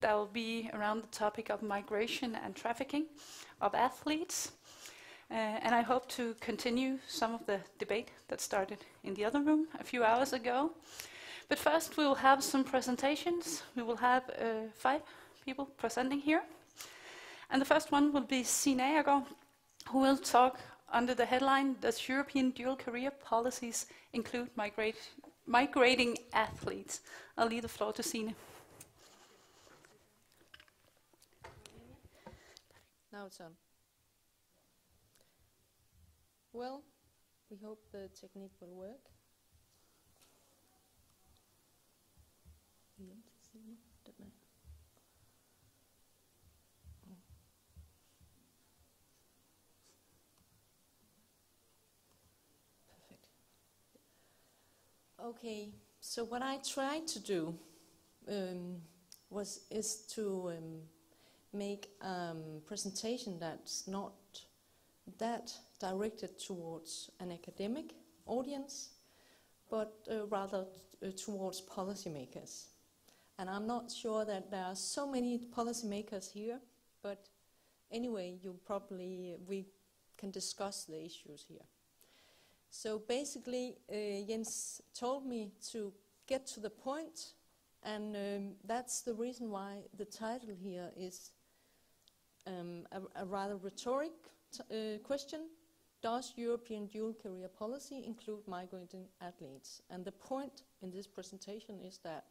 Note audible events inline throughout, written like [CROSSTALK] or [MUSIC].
that will be around the topic of migration and trafficking of athletes. Uh, and I hope to continue some of the debate that started in the other room a few hours ago. But first, we will have some presentations. We will have uh, five people presenting here. And the first one will be Agergaard, who will talk under the headline Does European Dual Career Policies Include migrate, Migrating Athletes? I'll leave the floor to Sine. Now it's on. Well, we hope the technique will work. Perfect. Okay, so what I tried to do um, was is to um, make a um, presentation that's not that directed towards an academic audience, but uh, rather uh, towards policymakers. And I'm not sure that there are so many policymakers here, but anyway, you probably, we can discuss the issues here. So basically, uh, Jens told me to get to the point, and um, that's the reason why the title here is um, a, a, rather rhetoric uh, question. Does European dual career policy include migrating athletes? And the point in this presentation is that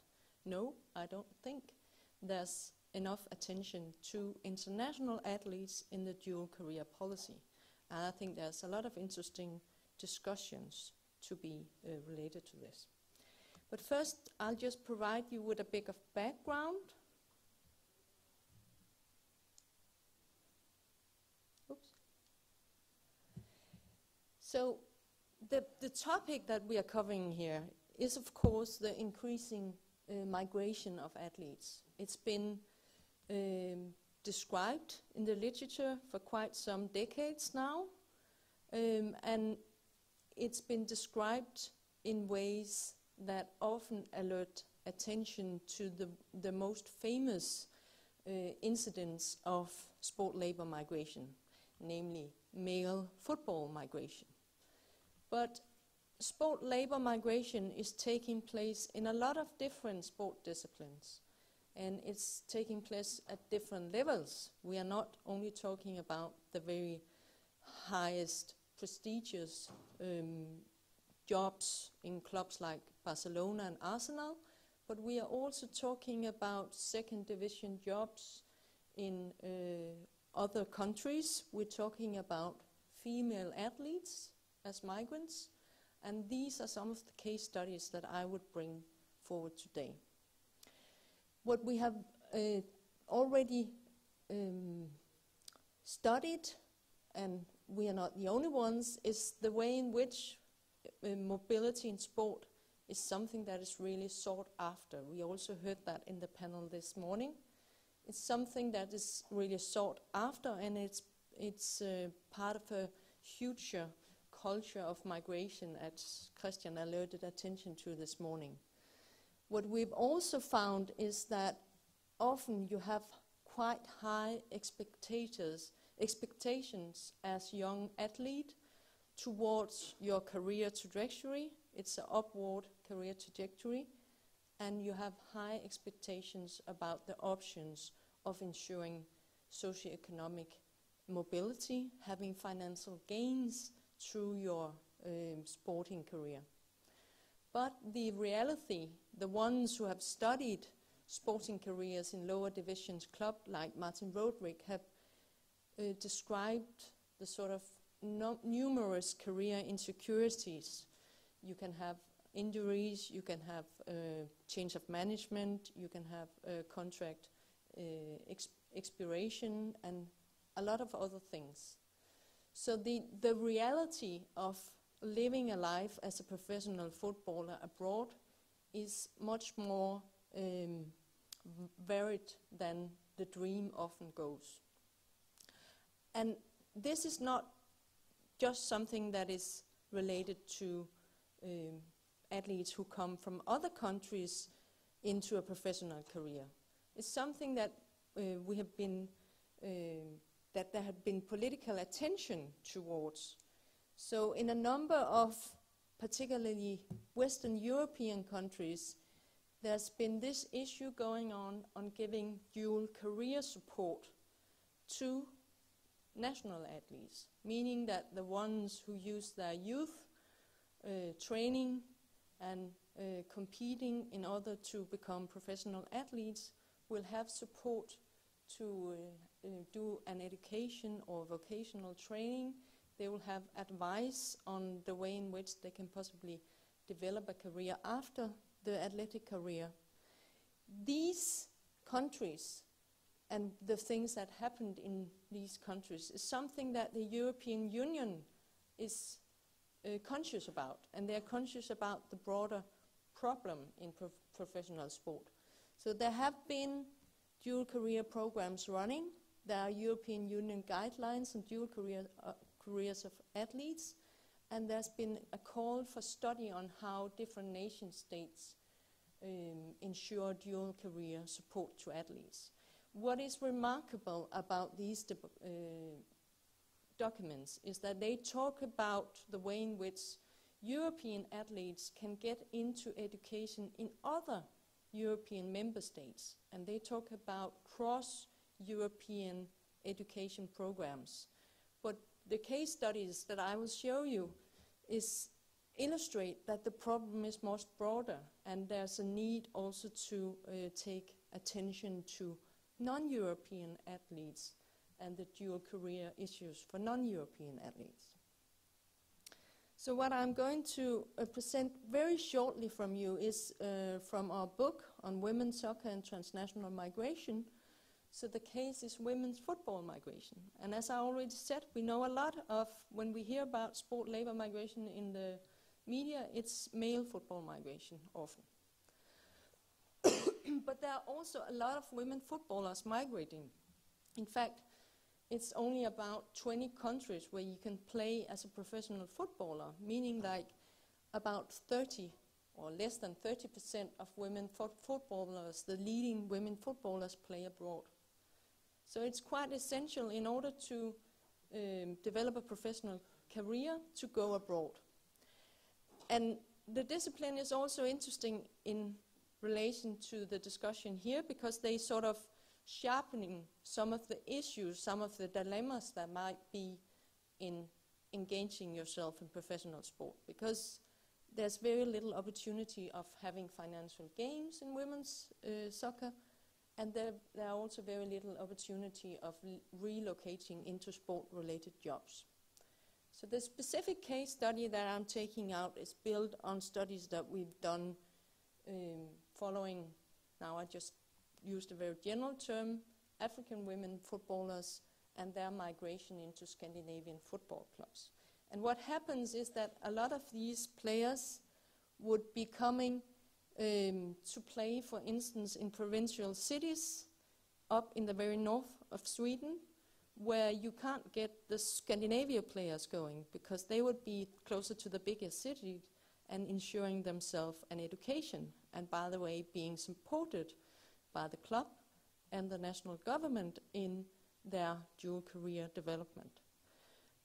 no, I don't think there's enough attention to international athletes in the dual career policy. And I think there's a lot of interesting discussions to be uh, related to this. But first, I'll just provide you with a bit of background So the, the topic that we are covering here is, of course, the increasing uh, migration of athletes. It's been um, described in the literature for quite some decades now, um, and it's been described in ways that often alert attention to the, the most famous uh, incidents of sport labor migration, namely male football migration. But sport labor migration is taking place in a lot of different sport disciplines. And it's taking place at different levels. We are not only talking about the very highest prestigious um, jobs in clubs like Barcelona and Arsenal, but we are also talking about second division jobs in uh, other countries. We're talking about female athletes as migrants. And these are some of the case studies that I would bring forward today. What we have uh, already um, studied, and we are not the only ones, is the way in which uh, mobility in sport is something that is really sought after. We also heard that in the panel this morning. It's something that is really sought after, and it's, it's uh, part of a future culture of migration, as Christian alerted attention to this morning. What we've also found is that often you have quite high expectations, expectations as young athlete towards your career trajectory. It's an upward career trajectory. And you have high expectations about the options of ensuring socioeconomic mobility, having financial gains, through your um, sporting career. But the reality, the ones who have studied sporting careers in lower divisions club like Martin Roderick have uh, described the sort of no numerous career insecurities. You can have injuries, you can have uh, change of management, you can have uh, contract uh, expiration, and a lot of other things. So the, the reality of living a life as a professional footballer abroad is much more um, varied than the dream often goes. And this is not just something that is related to um, athletes who come from other countries into a professional career. It's something that uh, we have been, uh, that there had been political attention towards. So in a number of particularly Western European countries, there's been this issue going on on giving dual career support to national athletes, meaning that the ones who use their youth uh, training and uh, competing in order to become professional athletes will have support to uh, do an education or vocational training. They will have advice on the way in which they can possibly develop a career after the athletic career. These countries and the things that happened in these countries is something that the European Union is uh, conscious about, and they're conscious about the broader problem in prof professional sport. So there have been dual career programs running. There are European Union guidelines on dual career, uh, careers of athletes, and there's been a call for study on how different nation states um, ensure dual career support to athletes. What is remarkable about these uh, documents is that they talk about the way in which European athletes can get into education in other European member states. And they talk about cross European education programs. But the case studies that I will show you is illustrate that the problem is much broader and there's a need also to uh, take attention to non-European athletes and the dual career issues for non-European athletes. So what I'm going to uh, present very shortly from you is uh, from our book on women's soccer and transnational migration. So the case is women's football migration. And as I already said, we know a lot of, when we hear about sport labor migration in the media, it's male football migration often. [COUGHS] but there are also a lot of women footballers migrating. In fact, it's only about 20 countries where you can play as a professional footballer, meaning like about 30 or less than 30% of women fo footballers, the leading women footballers, play abroad. So it's quite essential in order to um, develop a professional career to go abroad. And the discipline is also interesting in relation to the discussion here because they sort of sharpening some of the issues, some of the dilemmas that might be in engaging yourself in professional sport because there's very little opportunity of having financial gains in women's uh, soccer and there, there, are also very little opportunity of relocating into sport-related jobs. So the specific case study that I'm taking out is built on studies that we've done um, following, now I just used a very general term, African women footballers and their migration into Scandinavian football clubs. And what happens is that a lot of these players would be coming um, to play, for instance, in provincial cities up in the very north of Sweden, where you can't get the Scandinavia players going because they would be closer to the bigger city and ensuring themselves an education. And by the way, being supported by the club and the national government in their dual career development.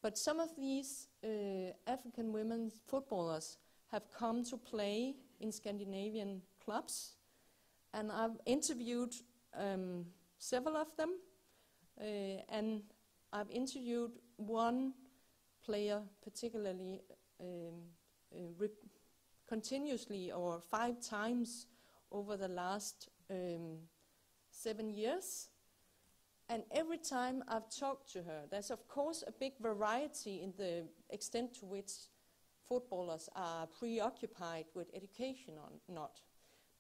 But some of these uh, African women footballers have come to play in Scandinavian clubs, and I've interviewed um, several of them, uh, and I've interviewed one player particularly um, uh, continuously or five times over the last um, seven years. And every time I've talked to her, there's of course a big variety in the extent to which footballers are preoccupied with education or not.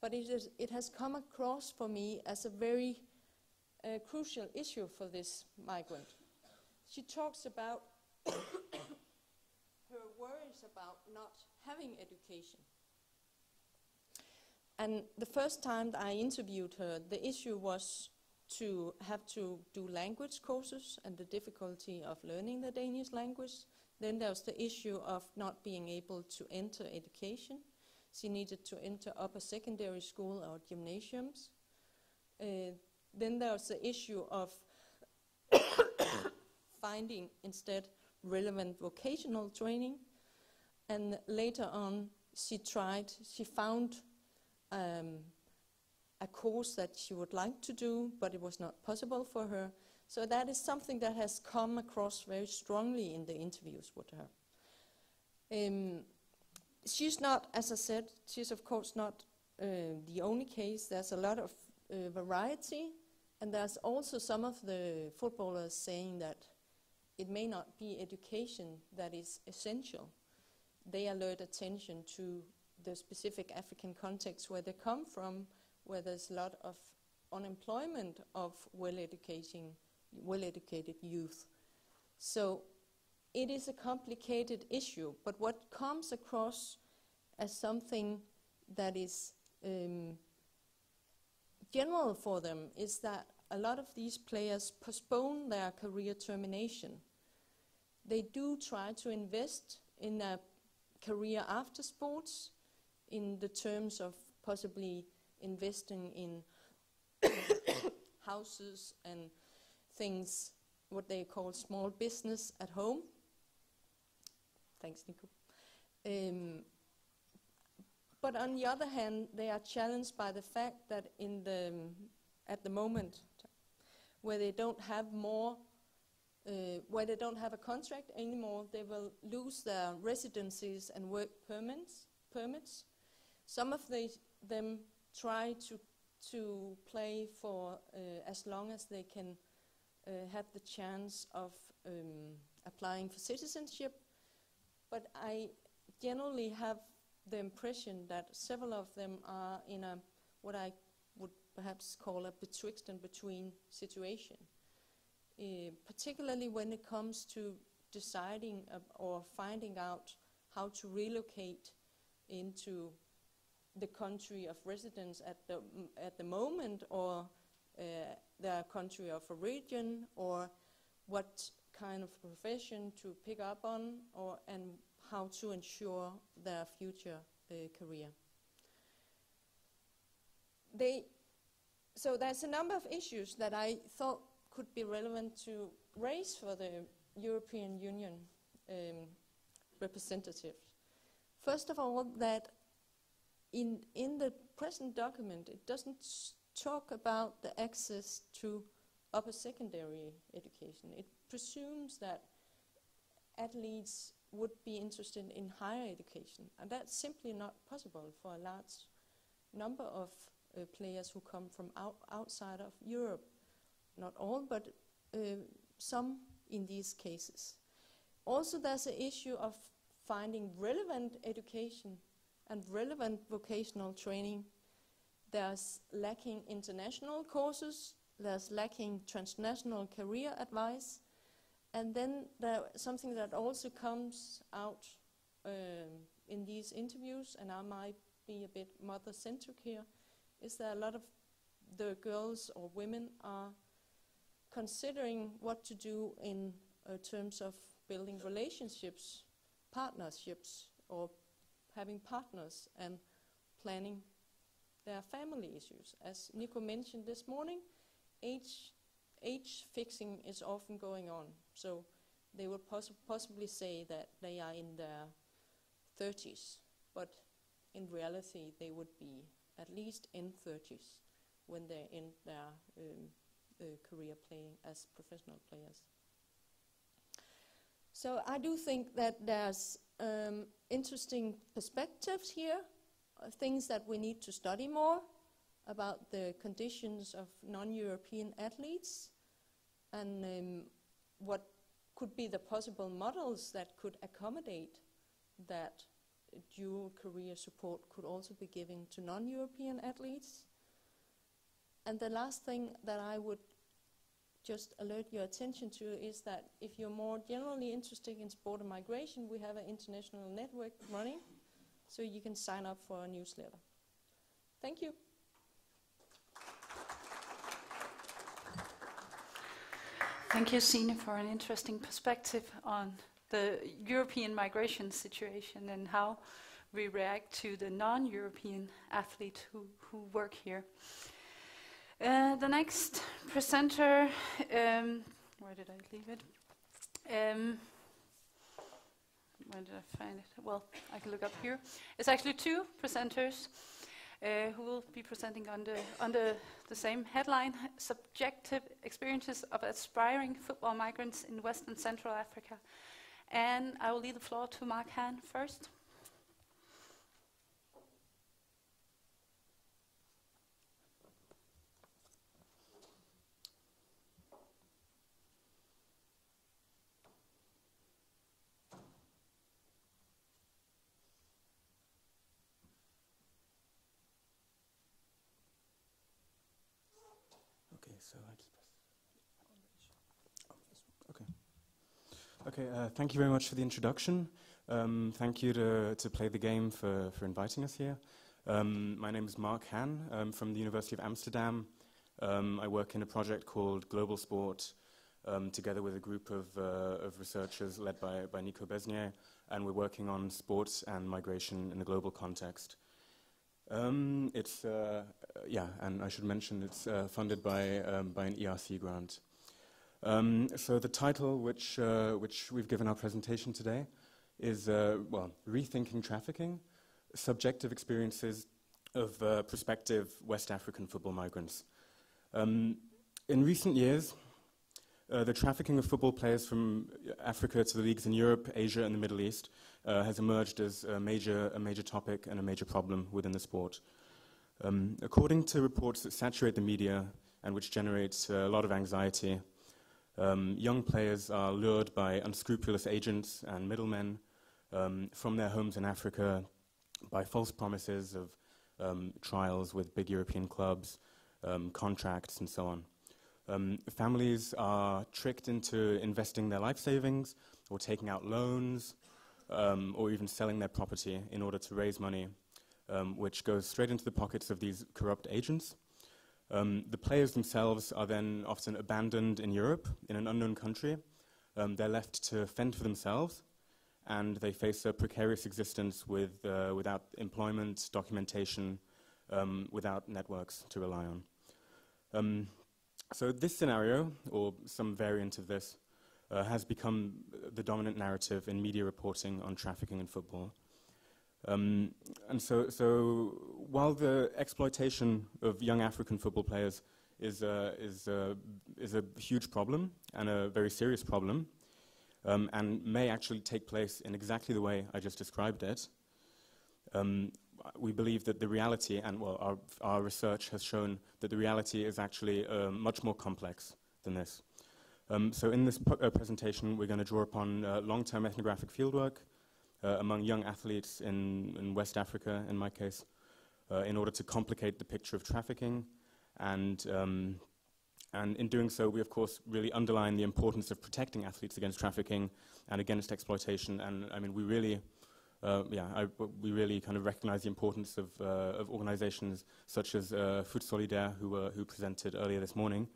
But it, is, it has come across for me as a very uh, crucial issue for this migrant. She talks about [COUGHS] her worries about not having education. And the first time I interviewed her, the issue was to have to do language courses and the difficulty of learning the Danish language. Then there was the issue of not being able to enter education. She needed to enter upper secondary school or gymnasiums. Uh, then was the issue of [COUGHS] finding instead relevant vocational training. And later on, she tried, she found um, a course that she would like to do, but it was not possible for her. So that is something that has come across very strongly in the interviews with her. Um, she's not, as I said, she's of course not uh, the only case. There's a lot of uh, variety, and there's also some of the footballers saying that it may not be education that is essential. They alert attention to the specific African context where they come from, where there's a lot of unemployment of well-educating well-educated youth. So it is a complicated issue, but what comes across as something that is um, general for them is that a lot of these players postpone their career termination. They do try to invest in a career after sports in the terms of possibly investing in [COUGHS] houses and things, what they call small business at home. Thanks, Niko. Um, but on the other hand, they are challenged by the fact that in the, at the moment, where they don't have more, uh, where they don't have a contract anymore, they will lose their residencies and work permits. permits. Some of the, them try to, to play for uh, as long as they can uh, have the chance of um, applying for citizenship, but I generally have the impression that several of them are in a what I would perhaps call a betwixt and between situation, uh, particularly when it comes to deciding uh, or finding out how to relocate into the country of residence at the, at the moment or uh, their country of origin or what kind of profession to pick up on or and how to ensure their future uh, career. They, so there's a number of issues that I thought could be relevant to raise for the European Union um, representatives. First of all, that in, in the present document, it doesn't talk about the access to upper secondary education. It presumes that athletes would be interested in higher education, and that's simply not possible for a large number of uh, players who come from out outside of Europe. Not all, but uh, some in these cases. Also, there's an issue of finding relevant education and relevant vocational training there's lacking international courses, there's lacking transnational career advice, and then there something that also comes out um, in these interviews, and I might be a bit mother-centric here, is that a lot of the girls or women are considering what to do in uh, terms of building relationships, partnerships, or having partners and planning there are family issues. As Niko mentioned this morning, age, age fixing is often going on. So they would poss possibly say that they are in their 30s, but in reality they would be at least in 30s when they're in their um, uh, career playing as professional players. So I do think that there's um, interesting perspectives here things that we need to study more about the conditions of non-European athletes and um, what could be the possible models that could accommodate that dual career support could also be given to non-European athletes. And the last thing that I would just alert your attention to is that if you're more generally interested in sport and migration, we have an international network running so you can sign up for a newsletter. Thank you. Thank you, Sine, for an interesting perspective on the European migration situation and how we react to the non-European athletes who, who work here. Uh, the next presenter, um, where did I leave it? Um, where did I find it? Well, I can look up here. It's actually two presenters uh, who will be presenting under, under the same headline, Subjective Experiences of Aspiring Football Migrants in West and Central Africa. And I will leave the floor to Mark Hann first. so I just press. Okay. Okay. Uh, thank you very much for the introduction. Um, thank you to, to play the game for, for inviting us here. Um, my name is Mark Hann. I'm from the University of Amsterdam. Um, I work in a project called Global Sport, um, together with a group of, uh, of researchers led by, by Niko Besnier, and we're working on sports and migration in a global context. Um, it's uh, yeah, and I should mention it's uh, funded by um, by an ERC grant. Um, so the title, which uh, which we've given our presentation today, is uh, well, rethinking trafficking, subjective experiences of uh, prospective West African football migrants. Um, in recent years, uh, the trafficking of football players from Africa to the leagues in Europe, Asia, and the Middle East uh, has emerged as a major, a major topic and a major problem within the sport. Um, according to reports that saturate the media and which generate a lot of anxiety, um, young players are lured by unscrupulous agents and middlemen um, from their homes in Africa by false promises of um, trials with big European clubs, um, contracts, and so on. Um, families are tricked into investing their life savings or taking out loans um, or even selling their property in order to raise money, which goes straight into the pockets of these corrupt agents. Um, the players themselves are then often abandoned in Europe, in an unknown country. Um, they're left to fend for themselves, and they face a precarious existence with, uh, without employment, documentation, um, without networks to rely on. So this scenario, or some variant of this, uh, has become the dominant narrative in media reporting on trafficking in football. Um, and so, so while the exploitation of young African football players is, uh, is, uh, is a huge problem and a very serious problem, um, and may actually take place in exactly the way I just described it, um, we believe that the reality, and well, our, our research has shown that the reality is actually um, much more complex than this. Um, so in this uh, presentation, we're going to draw upon uh, long-term ethnographic fieldwork uh, among young athletes in, in, West Africa, in my case, uh, in order to complicate the picture of trafficking. And, um, and in doing so, we, of course, really underline the importance of protecting athletes against trafficking and against exploitation. And, I mean, we really uh, yeah, I, we really kind of recognize the importance of, uh, of organizations such as uh, Foot Solidaire, who, who presented earlier this morning.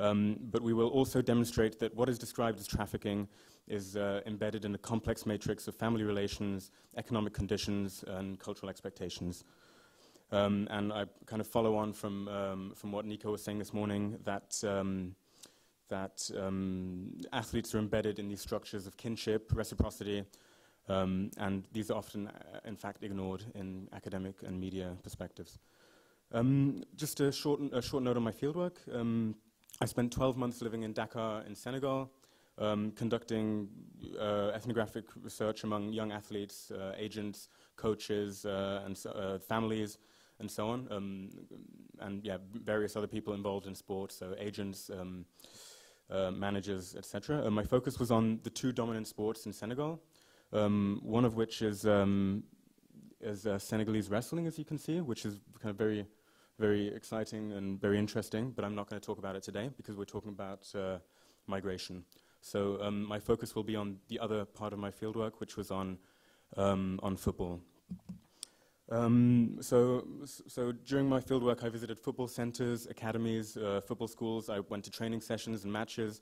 Um, but we will also demonstrate that what is described as trafficking is uh, embedded in a complex matrix of family relations, economic conditions, and cultural expectations. Um, and I kind of follow on from, um, from what Niko was saying this morning, that, um, that um, athletes are embedded in these structures of kinship, reciprocity, um, and these are often, uh, in fact, ignored in academic and media perspectives. Just a short, a short note on my fieldwork. Um, I spent 12 months living in Dakar in Senegal, um, conducting uh, ethnographic research among young athletes, uh, agents, coaches, uh, and so, uh, families, and so on, um, and yeah, various other people involved in sports, so agents, um, uh, managers, etc. my focus was on the two dominant sports in Senegal, um, one of which is, um, is uh, Senegalese wrestling, as you can see, which is kind of very, very exciting and very interesting, but I'm not going to talk about it today because we're talking about uh, migration. So um, my focus will be on the other part of my fieldwork, which was on, um, on football. Um, so, so during my fieldwork, I visited football centers, academies, uh, football schools. I went to training sessions and matches.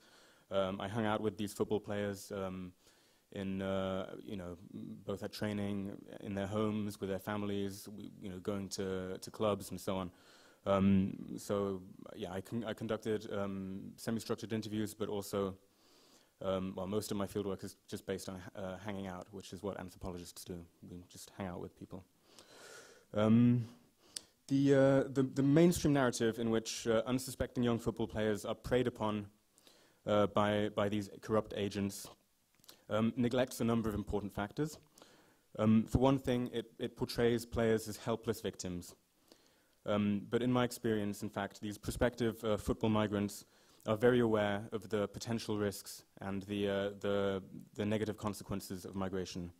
Um, I hung out with these football players. Um, in uh, you know both at training in their homes with their families, you know going to, to clubs and so on. Um, so yeah, I, con I conducted um, semi-structured interviews, but also, um, well, most of my fieldwork is just based on uh, hanging out, which is what anthropologists do. We just hang out with people. Um, the, uh, the, the, mainstream narrative in which uh, unsuspecting young football players are preyed upon uh, by, by these corrupt agents um, neglects a number of important factors. Um, for one thing, it, it, portrays players as helpless victims. Um, but in my experience, in fact, these prospective uh, football migrants are very aware of the potential risks and the, uh, the, the, negative consequences of migration.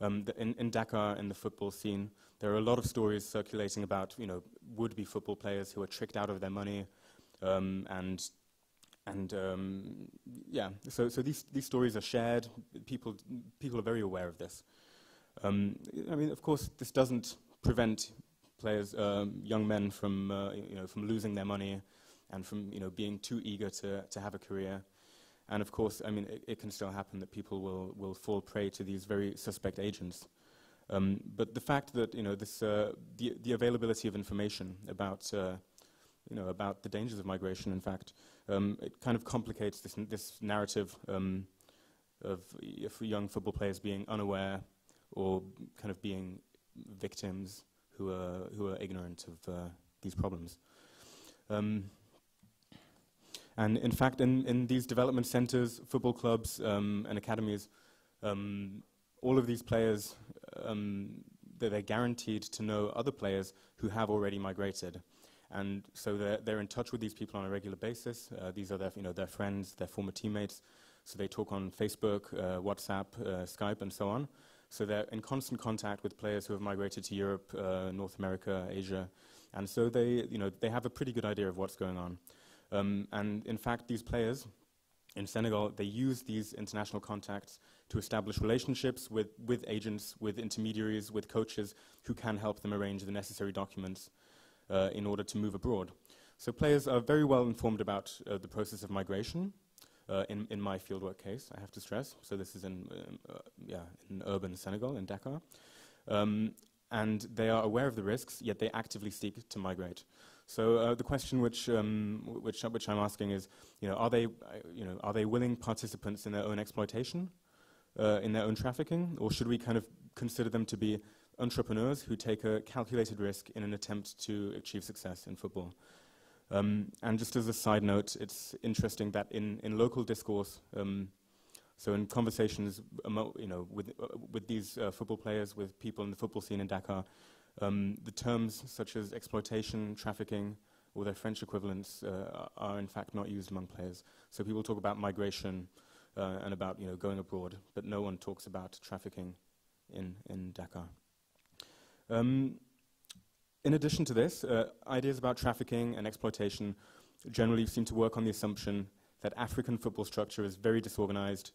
Um, in, in, Dakar, in the football scene, there are a lot of stories circulating about you know, would-be football players who are tricked out of their money um, and and um, yeah, so, so these, these stories are shared. People, people are very aware of this. Um, I mean, of course, this doesn't prevent players, um, young men, from, uh, you know, from losing their money and from you know, being too eager to, to have a career. And of course, I mean, it, it can still happen that people will, will fall prey to these very suspect agents. Um, but the fact that you know, this, uh, the, the availability of information about uh, you know, about the dangers of migration, in fact, um, it kind of complicates this, this narrative um, of young football players being unaware or kind of being victims who are, who are ignorant of uh, these problems. Um, and in fact, in, in these development centers, football clubs, um, and academies, um, all of these players, um, they're, they're guaranteed to know other players who have already migrated. And so they're, they're in touch with these people on a regular basis. Uh, these are their, you know, their friends, their former teammates. So they talk on Facebook, uh, WhatsApp, uh, Skype, and so on. So they're in constant contact with players who have migrated to Europe, uh, North America, Asia. And so they, you know, they have a pretty good idea of what's going on. Um, and in fact, these players in Senegal, they use these international contacts to establish relationships with, with agents, with intermediaries, with coaches who can help them arrange the necessary documents uh, in order to move abroad. So players are very well informed about uh, the process of migration. Uh, in, in my fieldwork case, I have to stress. So this is in, um, uh, yeah, in urban Senegal, in Dakar. Um, and they are aware of the risks, yet they actively seek to migrate. So uh, the question which, um, which, which I'm asking is, you know, are they, uh, you know, are they willing participants in their own exploitation, uh, in their own trafficking, or should we kind of consider them to be entrepreneurs who take a calculated risk in an attempt to achieve success in football. Um, and just as a side note, it's interesting that in, in local discourse, um, so in conversations, you know, with, uh, with these uh, football players, with people in the football scene in Dakar, um, the terms such as exploitation, trafficking, or their French equivalents uh, are in fact not used among players. So people talk about migration uh, and about you know, going abroad, but no one talks about trafficking in, in Dakar. Um, in addition to this, uh, ideas about trafficking and exploitation generally seem to work on the assumption that African football structure is very disorganized.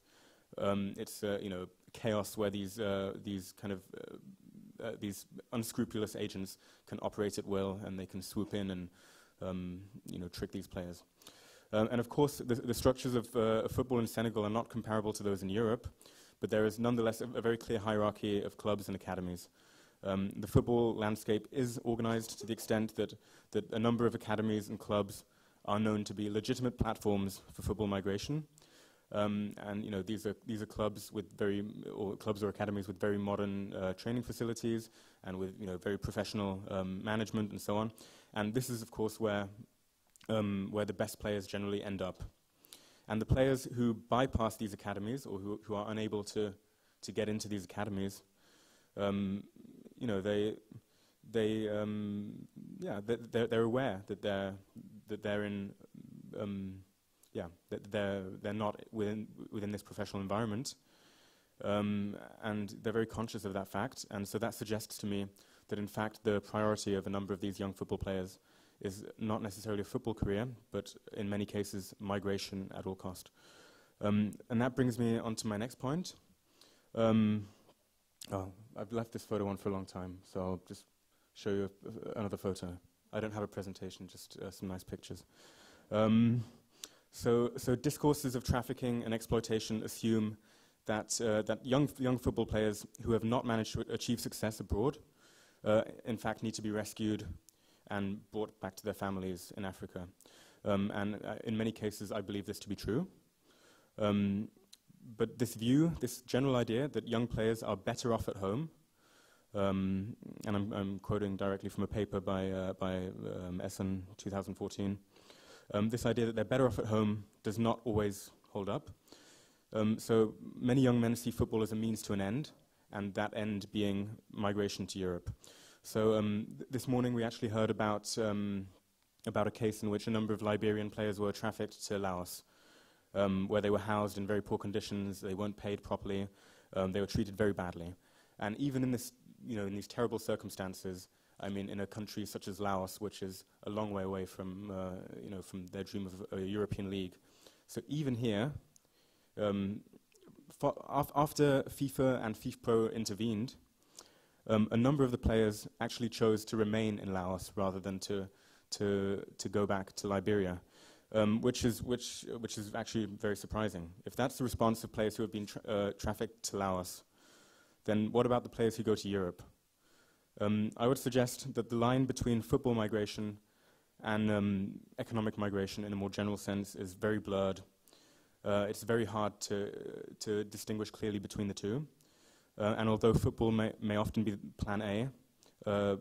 Um, it's uh, you know chaos where these uh, these kind of uh, uh, these unscrupulous agents can operate at will and they can swoop in and um, you know trick these players. Um, and of course, the, the structures of uh, football in Senegal are not comparable to those in Europe, but there is nonetheless a, a very clear hierarchy of clubs and academies. Um, the football landscape is organized to the extent that, that a number of academies and clubs are known to be legitimate platforms for football migration. Um, and you know these are these are clubs with very or clubs or academies with very modern uh, training facilities and with you know very professional um, management and so on. And this is of course where um, where the best players generally end up. And the players who bypass these academies or who, who are unable to to get into these academies um, you know, they, they, um, yeah, they're, they're aware that they're, that they're in, um, yeah, that they're, they're not within, within this professional environment. Um, and they're very conscious of that fact. And so that suggests to me that, in fact, the priority of a number of these young football players is not necessarily a football career, but in many cases, migration at all cost. Um, and that brings me on to my next point. Um, Oh, I've left this photo on for a long time, so I'll just show you another photo. I don't have a presentation, just uh, some nice pictures. Um, so, so discourses of trafficking and exploitation assume that, uh, that young, young football players who have not managed to achieve success abroad, uh, in fact, need to be rescued and brought back to their families in Africa. Um, and uh, in many cases, I believe this to be true. Um, but this view, this general idea that young players are better off at home, um, and I'm, I'm, quoting directly from a paper by, uh, by um, Esson 2014, um, this idea that they're better off at home does not always hold up. Um, so many young men see football as a means to an end, and that end being migration to Europe. So um, th this morning we actually heard about, um, about a case in which a number of Liberian players were trafficked to Laos, um, where they were housed in very poor conditions, they weren't paid properly, um, they were treated very badly. And even in, this, you know, in these terrible circumstances, I mean, in a country such as Laos, which is a long way away from, uh, you know, from their dream of a European League. So even here, um, af after FIFA and FIFPro intervened, um, a number of the players actually chose to remain in Laos rather than to, to, to go back to Liberia, um, which, is, which, which is actually very surprising. If that's the response of players who have been tra uh, trafficked to Laos, then what about the players who go to Europe? Um, I would suggest that the line between football migration and um, economic migration in a more general sense is very blurred. Uh, it's very hard to, to distinguish clearly between the two. Uh, and although football may, may often be plan A, uh,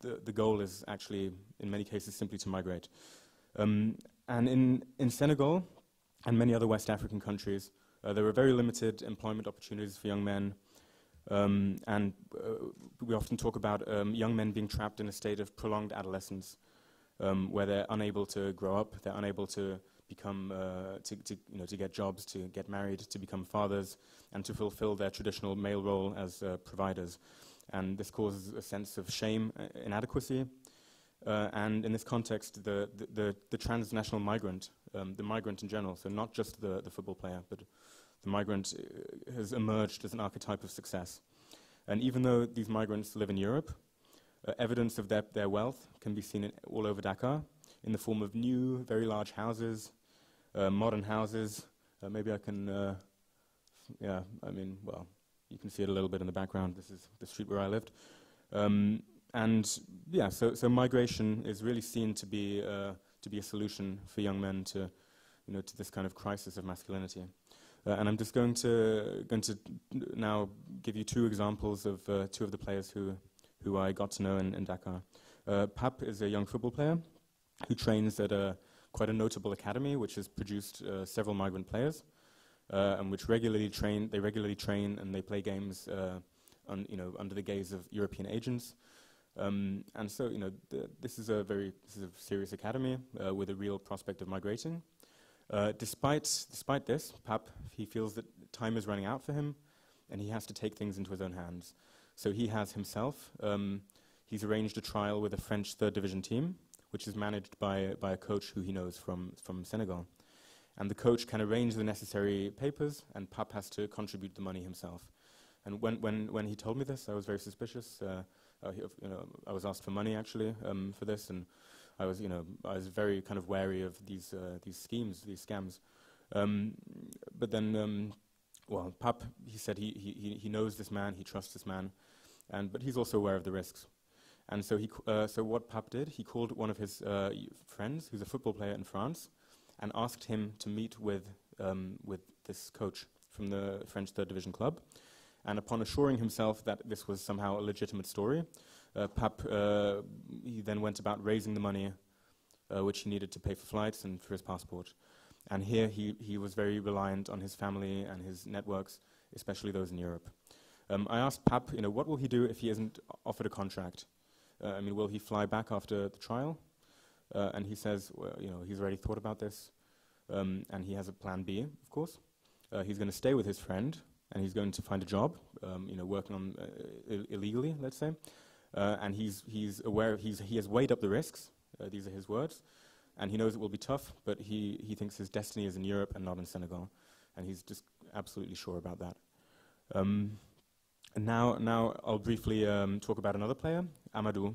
the, the goal is actually, in many cases, simply to migrate. Um, and in, in Senegal and many other West African countries, uh, there are very limited employment opportunities for young men. Um, and uh, we often talk about um, young men being trapped in a state of prolonged adolescence, um, where they're unable to grow up, they're unable to become, uh, to, to, you know, to get jobs, to get married, to become fathers, and to fulfill their traditional male role as uh, providers. And this causes a sense of shame, uh, inadequacy, uh, and in this context, the, the, the, the transnational migrant, um, the migrant in general, so not just the, the football player, but the migrant uh, has emerged as an archetype of success. And even though these migrants live in Europe, uh, evidence of their, their wealth can be seen all over Dakar in the form of new, very large houses, uh, modern houses. Uh, maybe I can, uh, yeah, I mean, well, you can see it a little bit in the background. This is the street where I lived. Um, and yeah, so, so migration is really seen to be, uh, to be a solution for young men to, you know, to this kind of crisis of masculinity. Uh, and I'm just going to, going to now give you two examples of uh, two of the players who, who I got to know in, in Dakar. Pap is a young football player who trains at a quite a notable academy which has produced uh, several migrant players uh, and which regularly train, they regularly train and they play games uh, on, you know, under the gaze of European agents. Um, and so, you know, this is a very this is a serious academy uh, with a real prospect of migrating. Uh, despite, despite this, Pap, he feels that time is running out for him and he has to take things into his own hands. So he has himself, um, he's arranged a trial with a French third division team which is managed by, by a coach who he knows from, from Senegal. And the coach can arrange the necessary papers, and Pap has to contribute the money himself. And when, when, when he told me this, I was very suspicious. Uh, uh, you know, I was asked for money, actually, um, for this, and I was, you know, I was very kind of wary of these, uh, these schemes, these scams. Um, but then, um, well, Pap, he said he, he, he knows this man, he trusts this man, and, but he's also aware of the risks. And so, he, uh, so what Pap did, he called one of his uh, friends, who's a football player in France, and asked him to meet with, um, with this coach from the French third division club. And upon assuring himself that this was somehow a legitimate story, uh, Pap, uh, he then went about raising the money uh, which he needed to pay for flights and for his passport. And here he, he was very reliant on his family and his networks, especially those in Europe. Um, I asked Pap, you know, what will he do if he isn't offered a contract? Uh, I mean, will he fly back after the trial? Uh, and he says, well, you know, he's already thought about this, um, and he has a plan B, of course. Uh, he's going to stay with his friend, and he's going to find a job, um, you know, working on Ill illegally, let's say. and he's he's aware he's he has weighed up the risks. these are his words, and he knows it will be tough, but he he thinks his destiny is in Europe and not in Senegal, and he's just absolutely sure about that. Um, and now, now I'll briefly um, talk about another player, Amadou,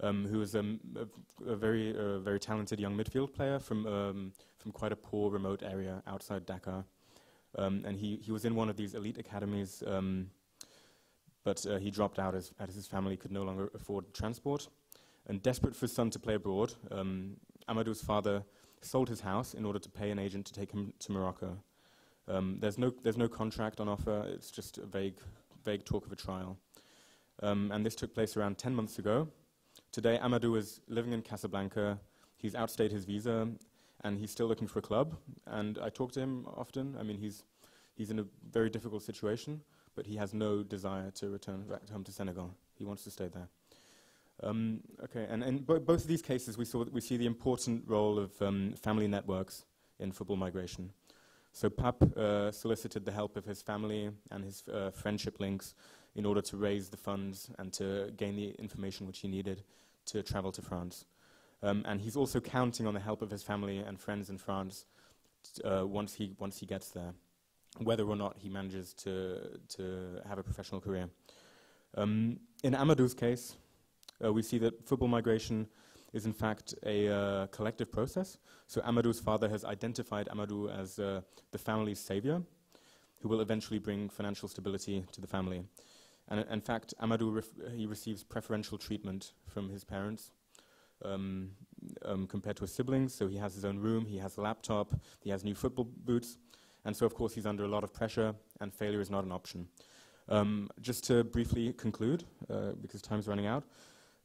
um, who is um, a, a, very, uh, very talented young midfield player from, um, from quite a poor, remote area outside Dakar. Um, and he, he was in one of these elite academies, um, but uh, he dropped out as, as his family could no longer afford transport. And desperate for his son to play abroad, um, Amadou's father sold his house in order to pay an agent to take him to Morocco. Um, there's, no, there's no contract on offer, it's just a vague, vague talk of a trial. Um, and this took place around 10 months ago. Today, Amadou is living in Casablanca. He's outstayed his visa, and he's still looking for a club. And I talk to him often. I mean, he's, he's in a very difficult situation, but he has no desire to return back home to Senegal. He wants to stay there. Um, okay, and in bo both of these cases, we, saw we see the important role of um, family networks in football migration. So Pap uh, solicited the help of his family and his uh, friendship links in order to raise the funds and to gain the information which he needed to travel to France. Um, and he's also counting on the help of his family and friends in France uh, once, he, once he gets there, whether or not he manages to, to have a professional career. Um, in Amadou's case, uh, we see that football migration is in fact a uh, collective process. So Amadou's father has identified Amadou as uh, the family's savior, who will eventually bring financial stability to the family. And in fact, Amadou he receives preferential treatment from his parents um, um, compared to his siblings. So he has his own room, he has a laptop, he has new football boots, and so of course he's under a lot of pressure, and failure is not an option. Um, just to briefly conclude, uh, because time's running out,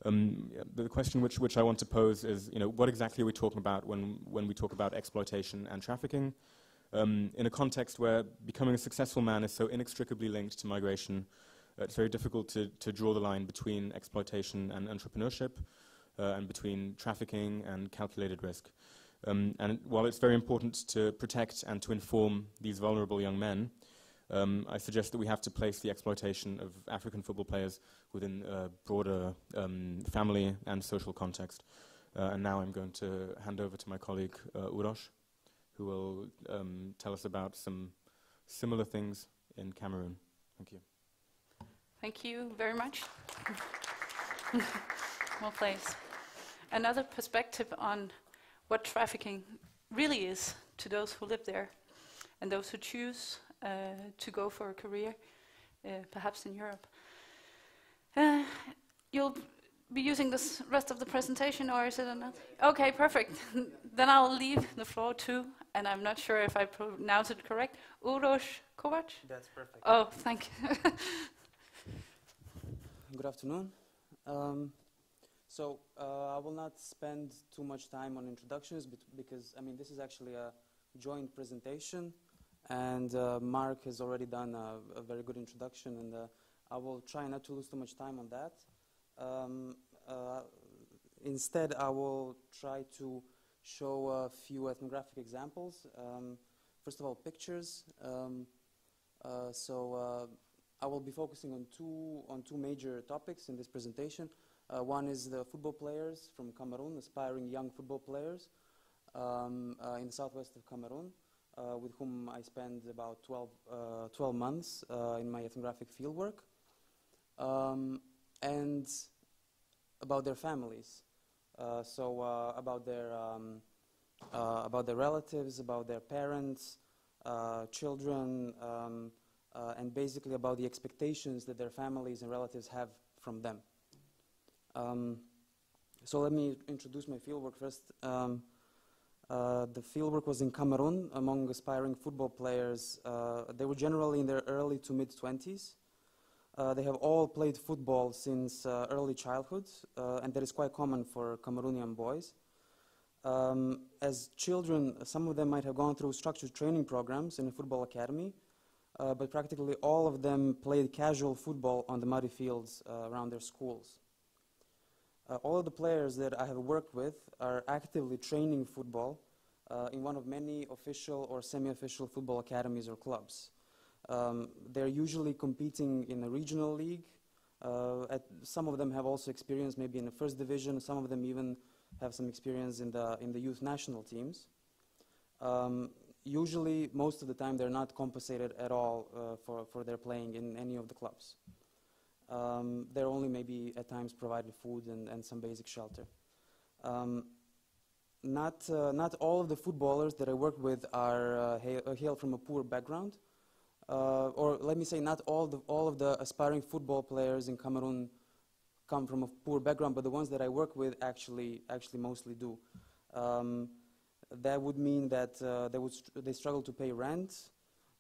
um, the question which, which I want to pose is, you know, what exactly are we talking about when, when we talk about exploitation and trafficking? Um, in a context where becoming a successful man is so inextricably linked to migration, uh, it's very difficult to, to draw the line between exploitation and entrepreneurship, uh, and between trafficking and calculated risk. Um, and while it's very important to protect and to inform these vulnerable young men, um, I suggest that we have to place the exploitation of African football players within a broader um, family and social context. Uh, and now I'm going to hand over to my colleague uh, Uroš, who will um, tell us about some similar things in Cameroon. Thank you. Thank you very much. [LAUGHS] well placed. Another perspective on what trafficking really is to those who live there and those who choose uh, to go for a career, uh, perhaps in Europe. Uh, you'll be using this rest of the presentation, or is it another? Okay, perfect. [LAUGHS] then I'll leave the floor to, and I'm not sure if I pronounce it correct, Uroš Kovač? That's perfect. Oh, thank you. [LAUGHS] Good afternoon. Um, so uh, I will not spend too much time on introductions because, I mean, this is actually a joint presentation and uh, Mark has already done a, a, very good introduction and uh, I will try not to lose too much time on that. Um, uh, instead, I will try to show a few ethnographic examples. Um, first of all, pictures. Um, uh, so uh, I will be focusing on two, on two major topics in this presentation. Uh, one is the football players from Cameroon, aspiring young football players um, in the southwest of Cameroon. Uh, with whom I spent about 12, uh, 12 months uh, in my ethnographic fieldwork um, and about their families. Uh, so uh, about their um, uh, about their relatives, about their parents, uh, children, um, and basically about the expectations that their families and relatives have from them. Um, so let me introduce my fieldwork first. Um, uh, the fieldwork was in Cameroon among aspiring football players. Uh, they were generally in their early to mid 20s. Uh, they have all played football since uh, early childhood, uh, and that is quite common for Cameroonian boys. Um, as children, some of them might have gone through structured training programs in a football academy, uh, but practically all of them played casual football on the muddy fields around their schools. Uh, all of the players that I have worked with are actively training football in one of many official or semi-official football academies or clubs. Um, they're usually competing in a regional league. Uh, some of them have also experience maybe in the first division. Some of them even have some experience in the, in the youth national teams. Um, usually, most of the time, they're not compensated at all uh, for, for their playing in any of the clubs. Um, they're only maybe at times provided food and, and some basic shelter. Um, not, uh, not all of the footballers that I work with are uh, hail, hail from a poor background uh, or let me say not all, the, all of the aspiring football players in Cameroon come from a poor background, but the ones that I work with actually actually mostly do. Um, that would mean that uh, they would str- they struggle to pay rent.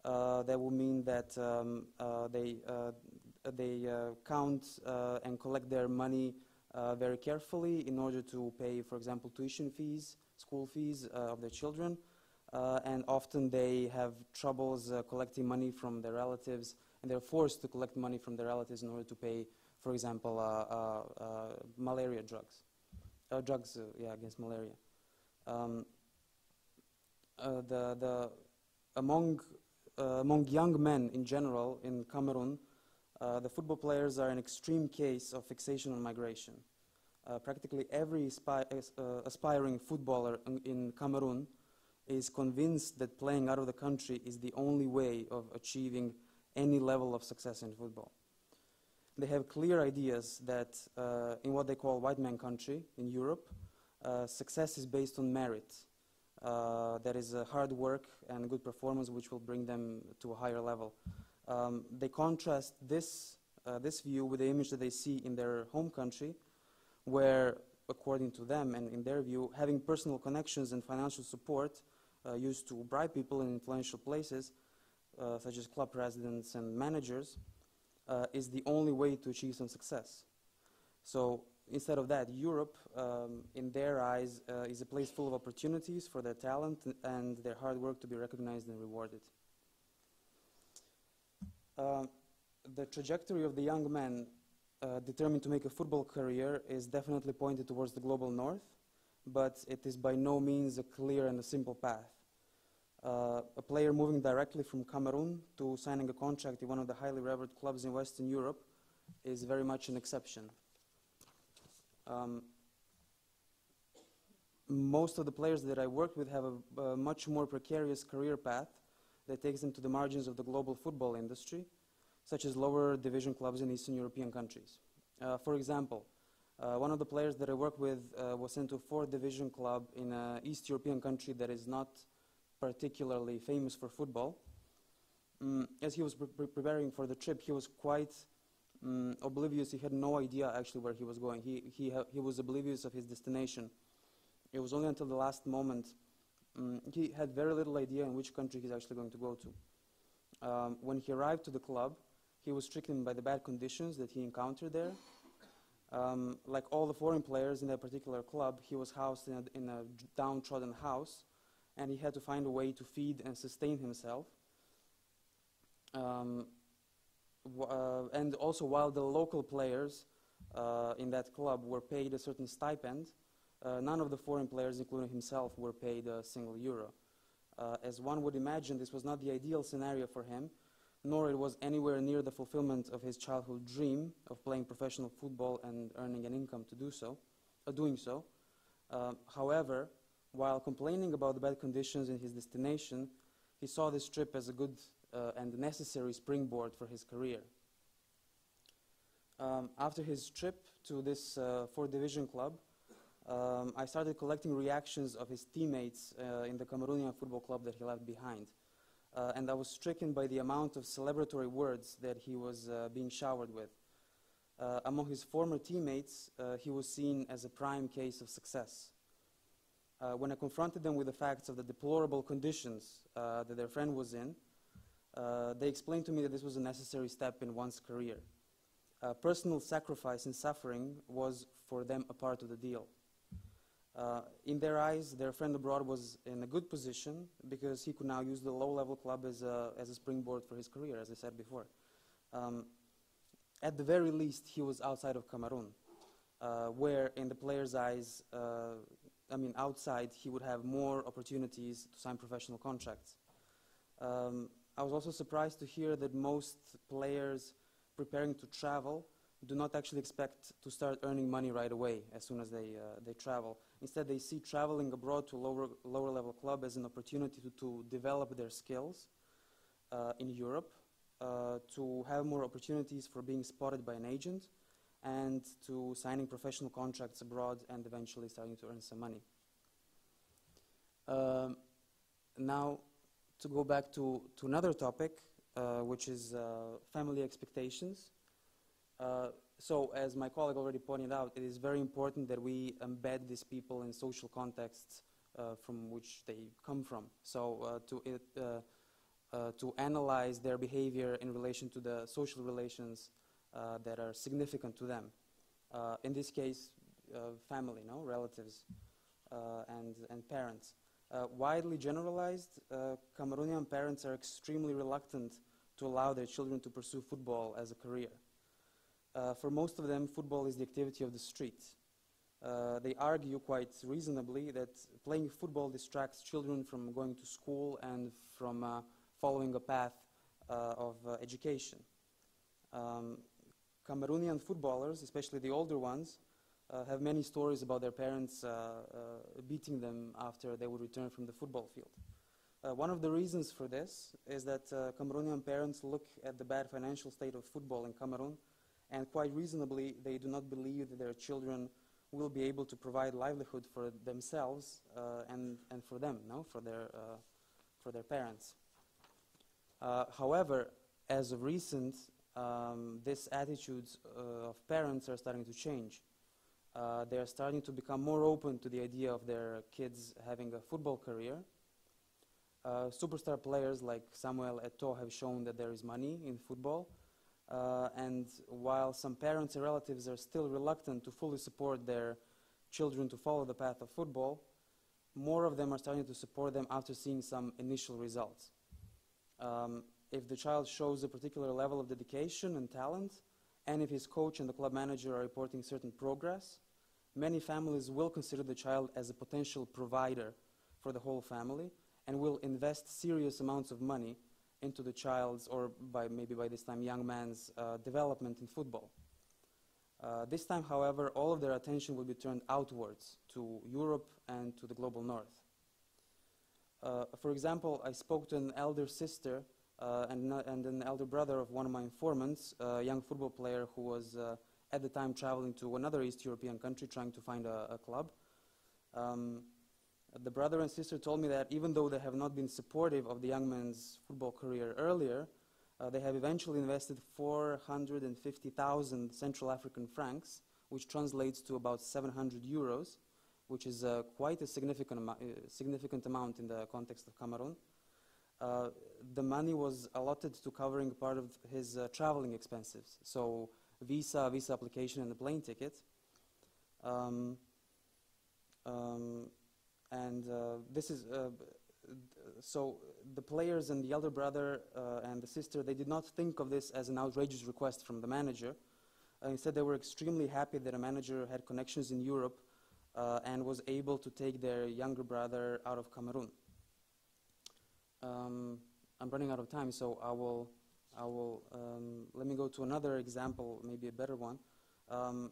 Uh, that would mean that um, uh, they uh, they uh, count uh, and collect their money uh, very carefully in order to pay, for example, tuition fees, school fees of their children, and often they have troubles collecting money from their relatives, and they're forced to collect money from their relatives in order to pay, for example, malaria drugs, drugs, yeah, against malaria. Um, the the among uh, among young men in general in Cameroon, uh, the football players are an extreme case of fixation on migration. Uh, practically every aspi- uh, aspiring footballer in, Cameroon is convinced that playing out of the country is the only way of achieving any level of success in football. They have clear ideas that uh, in what they call white man country in Europe, uh, success is based on merit. Uh, that is uh, hard work and good performance which will bring them to a higher level. Um, they contrast this, uh, this view with the image that they see in their home country, where, according to them and in their view, having personal connections and financial support uh, used to bribe people in influential places, uh, such as club presidents and managers, uh, is the only way to achieve some success. So instead of that, Europe, um, in their eyes, uh, is a place full of opportunities for their talent and their hard work to be recognized and rewarded. Um, the trajectory of the young man uh, determined to make a football career is definitely pointed towards the global north, but it is by no means a clear and a simple path. Uh, a player moving directly from Cameroon to signing a contract in one of the highly revered clubs in Western Europe is very much an exception. Um, most of the players that I work with have a, a much more precarious career path that takes them to the margins of the global football industry, such as lower division clubs in Eastern European countries. Uh, for example, uh, one of the players that I work with uh, was sent to a fourth division club in an East European country that is not particularly famous for football. Mm, as he was pre- pre- preparing for the trip, he was quite mm, oblivious. He had no idea actually where he was going. He, he, he was oblivious of his destination. It was only until the last moment mm, he had very little idea in which country he's actually going to go to. Um, when he arrived to the club, he was stricken by the bad conditions that he encountered there. Um, like all the foreign players in that particular club, he was housed in a, in a downtrodden house, and he had to find a way to feed and sustain himself. Um, uh, and also, while the local players uh, in that club were paid a certain stipend, none of the foreign players, including himself, were paid a single euro. Uh, as one would imagine, this was not the ideal scenario for him, nor it was anywhere near the fulfillment of his childhood dream of playing professional football and earning an income to do so, uh, doing so. Um, however, while complaining about the bad conditions in his destination, he saw this trip as a good uh, and necessary springboard for his career. Um, after his trip to this uh, fourth division club, um, I started collecting reactions of his teammates uh, in the Cameroonian football club that he left behind. Uh, and I was stricken by the amount of celebratory words that he was uh, being showered with. Uh, among his former teammates, uh, he was seen as a prime case of success. Uh, when I confronted them with the facts of the deplorable conditions that their friend was in, they explained to me that this was a necessary step in one's career. Personal sacrifice and suffering was for them a part of the deal. Uh, in their eyes, their friend abroad was in a good position because he could now use the low-level club as a, as a springboard for his career, as I said before. Um, at the very least, he was outside of Cameroon, uh, where in the player's eyes, uh, I mean, outside, he would have more opportunities to sign professional contracts. Um, I was also surprised to hear that most players preparing to travel do not actually expect to start earning money right away as soon as they, uh, they travel. Instead, they see traveling abroad to a lower, lower level club as an opportunity to, to develop their skills uh, in Europe, uh, to have more opportunities for being spotted by an agent, and to signing professional contracts abroad and eventually starting to earn some money. Um, now, to go back to, to another topic, uh, which is uh, family expectations. Uh, so, as my colleague already pointed out, it is very important that we embed these people in social contexts uh, from which they come from. So, uh, to, it, uh, uh, to analyze their behavior in relation to the social relations uh, that are significant to them. Uh, in this case, family, no, relatives, and, and parents. widely generalized, Cameroonian parents are extremely reluctant to allow their children to pursue football as a career. Uh, for most of them, football is the activity of the street. Uh, they argue quite reasonably that playing football distracts children from going to school and from uh, following a path uh, of uh, education. Um, Cameroonian footballers, especially the older ones, uh, have many stories about their parents beating them after they would return from the football field. one of the reasons for this is that Cameroonian parents look at the bad financial state of football in Cameroon and quite reasonably, they do not believe that their children will be able to provide livelihood for themselves uh, and, and for them, no, for their, uh, for their parents. Uh, however, as of recent, um, these attitudes uh, of parents are starting to change. Uh, they are starting to become more open to the idea of their kids having a football career. Uh, superstar players like Samuel Eto'o have shown that there is money in football, uh, and while some parents and relatives are still reluctant to fully support their children to follow the path of football, more of them are starting to support them after seeing some initial results. Um, if the child shows a particular level of dedication and talent, and if his coach and the club manager are reporting certain progress, many families will consider the child as a potential provider for the whole family and will invest serious amounts of money into the child's, or by maybe by this time young man's, uh, development in football. Uh, this time, however, all of their attention will be turned outwards to Europe and to the global north. Uh, for example, I spoke to an elder sister uh, and, and, an elder brother of one of my informants, a young football player who was uh, at the time traveling to another East European country trying to find a, a club. Um, the brother and sister told me that even though they have not been supportive of the young man's football career earlier, uh, they have eventually invested 450,000 Central African francs, which translates to about 700 euros, which is uh, quite a significant, uh, significant amount in the context of Cameroon. Uh, the money was allotted to covering part of his uh, traveling expenses, so visa, visa application, and the plane ticket. Um, um, and uh, this is, uh, so the players and the elder brother uh, and the sister, they did not think of this as an outrageous request from the manager. instead, they were extremely happy that a manager had connections in Europe and was able to take their younger brother out of Cameroon. Um, I'm running out of time, so I will, I will um, let me go to another example, maybe a better one. Um,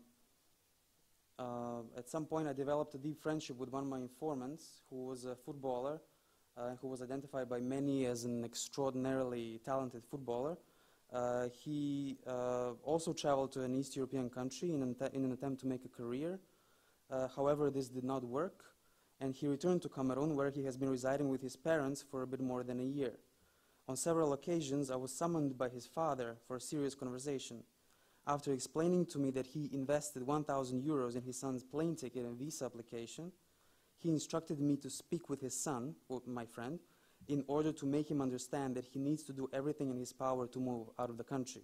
uh, at some point, I developed a deep friendship with one of my informants, who was a footballer, uh, who was identified by many as an extraordinarily talented footballer. Uh, he uh, also traveled to an East European country in an, in an attempt to make a career. Uh, however, this did not work, and he returned to Cameroon, where he has been residing with his parents for a bit more than a year. On several occasions, I was summoned by his father for a serious conversation. After explaining to me that he invested 1,000 euros in his son's plane ticket and visa application, he instructed me to speak with his son, my friend, in order to make him understand that he needs to do everything in his power to move out of the country.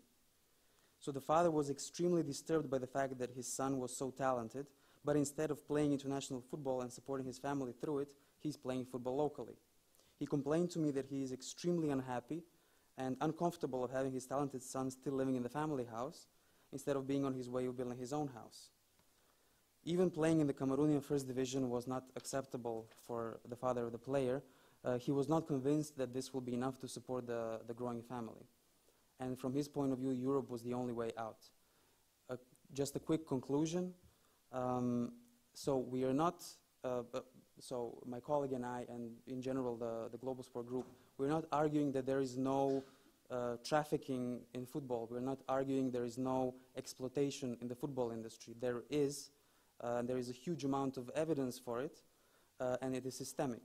So the father was extremely disturbed by the fact that his son was so talented, but instead of playing international football and supporting his family through it, he's playing football locally. He complained to me that he is extremely unhappy and uncomfortable of having his talented son still living in the family house, instead of being on his way of building his own house. Even playing in the Cameroonian First Division was not acceptable for the father of the player. Uh, he was not convinced that this will be enough to support the, the growing family. And from his point of view, Europe was the only way out. Uh, just a quick conclusion. Um, so we are not, uh, uh, so my colleague and I, and in general the, the Global Sport Group, we're not arguing that there is no uh, trafficking in football. We're not arguing there is no exploitation in the football industry. There is, uh, there is a huge amount of evidence for it, uh, and it is systemic.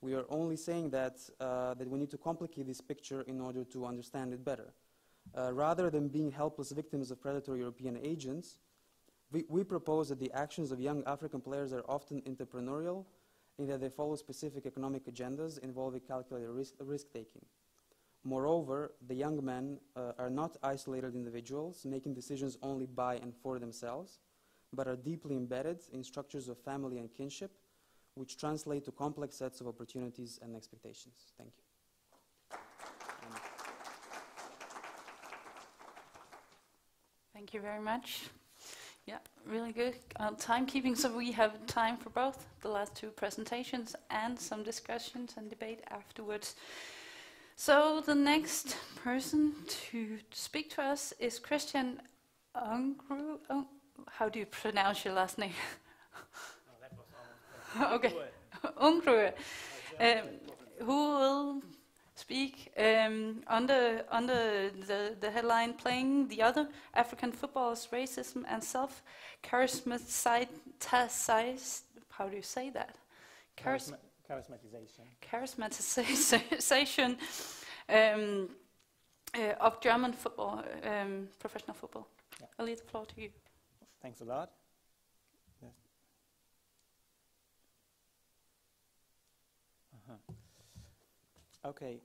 We are only saying that, uh, that we need to complicate this picture in order to understand it better. Uh, rather than being helpless victims of predatory European agents, we, we propose that the actions of young African players are often entrepreneurial in that they follow specific economic agendas involving calculated risk, risk taking. Moreover, the young men uh, are not isolated individuals making decisions only by and for themselves, but are deeply embedded in structures of family and kinship, which translate to complex sets of opportunities and expectations. Thank you. Thank you very much. Yeah, really good uh, timekeeping. So we have time for both the last two presentations and some discussions and debate afterwards. So the next person to speak to us is Christian Ungruhe. Oh, how do you pronounce your last name? [LAUGHS] okay, Ungruhe, um, who will speak um, under under the, the headline "Playing the Other: African Footballers' Racism and Self Charismatized." How do you say that? Charis charismatization. Charismatization um, uh, of German football, um, professional football. Yeah. I'll leave the floor to you. Thanks a lot. Yes. Uh-huh. Okay.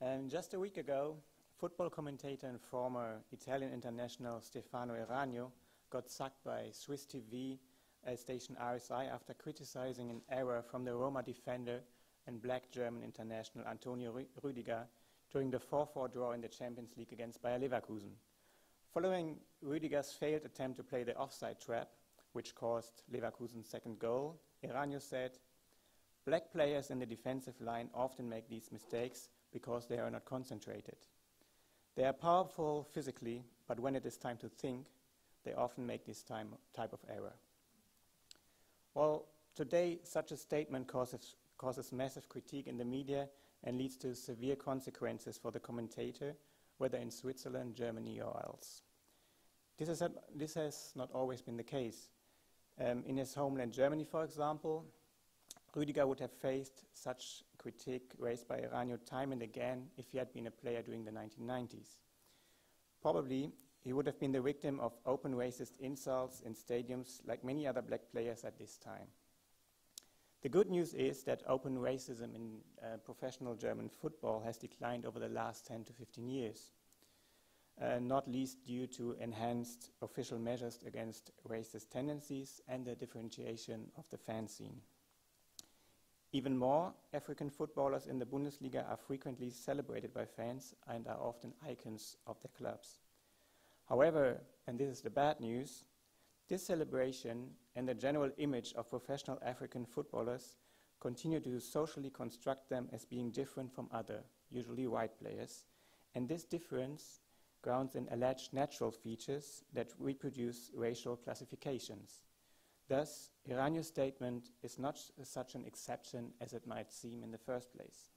Um, just a week ago, football commentator and former Italian international Stefano Eranio got sacked by Swiss TV uh, station RSI after criticizing an error from the Roma defender and black German international Antonio Rüdiger during the 4-4 draw in the Champions League against Bayer Leverkusen. Following Rüdiger's failed attempt to play the offside trap, which caused Leverkusen's second goal, Eranio said, Black players in the defensive line often make these mistakes because they are not concentrated. They are powerful physically, but when it is time to think, they often make this time, type of error. Well, today, such a statement causes, causes massive critique in the media and leads to severe consequences for the commentator, whether in Switzerland, Germany, or else. This, is this has not always been the case. Um, in his homeland Germany, for example, Rüdiger would have faced such critique raised by Eranio time and again if he had been a player during the 1990s. Probably, he would have been the victim of open racist insults in stadiums like many other black players at this time. The good news is that open racism in uh, professional German football has declined over the last 10 to 15 years, uh, not least due to enhanced official measures against racist tendencies and the differentiation of the fan scene. Even more, African footballers in the Bundesliga are frequently celebrated by fans and are often icons of their clubs. However, and this is the bad news, this celebration and the general image of professional African footballers continue to socially construct them as being different from other, usually white players, and this difference grounds in alleged natural features that reproduce racial classifications. Thus, Eranio's statement is not such an exception as it might seem in the first place.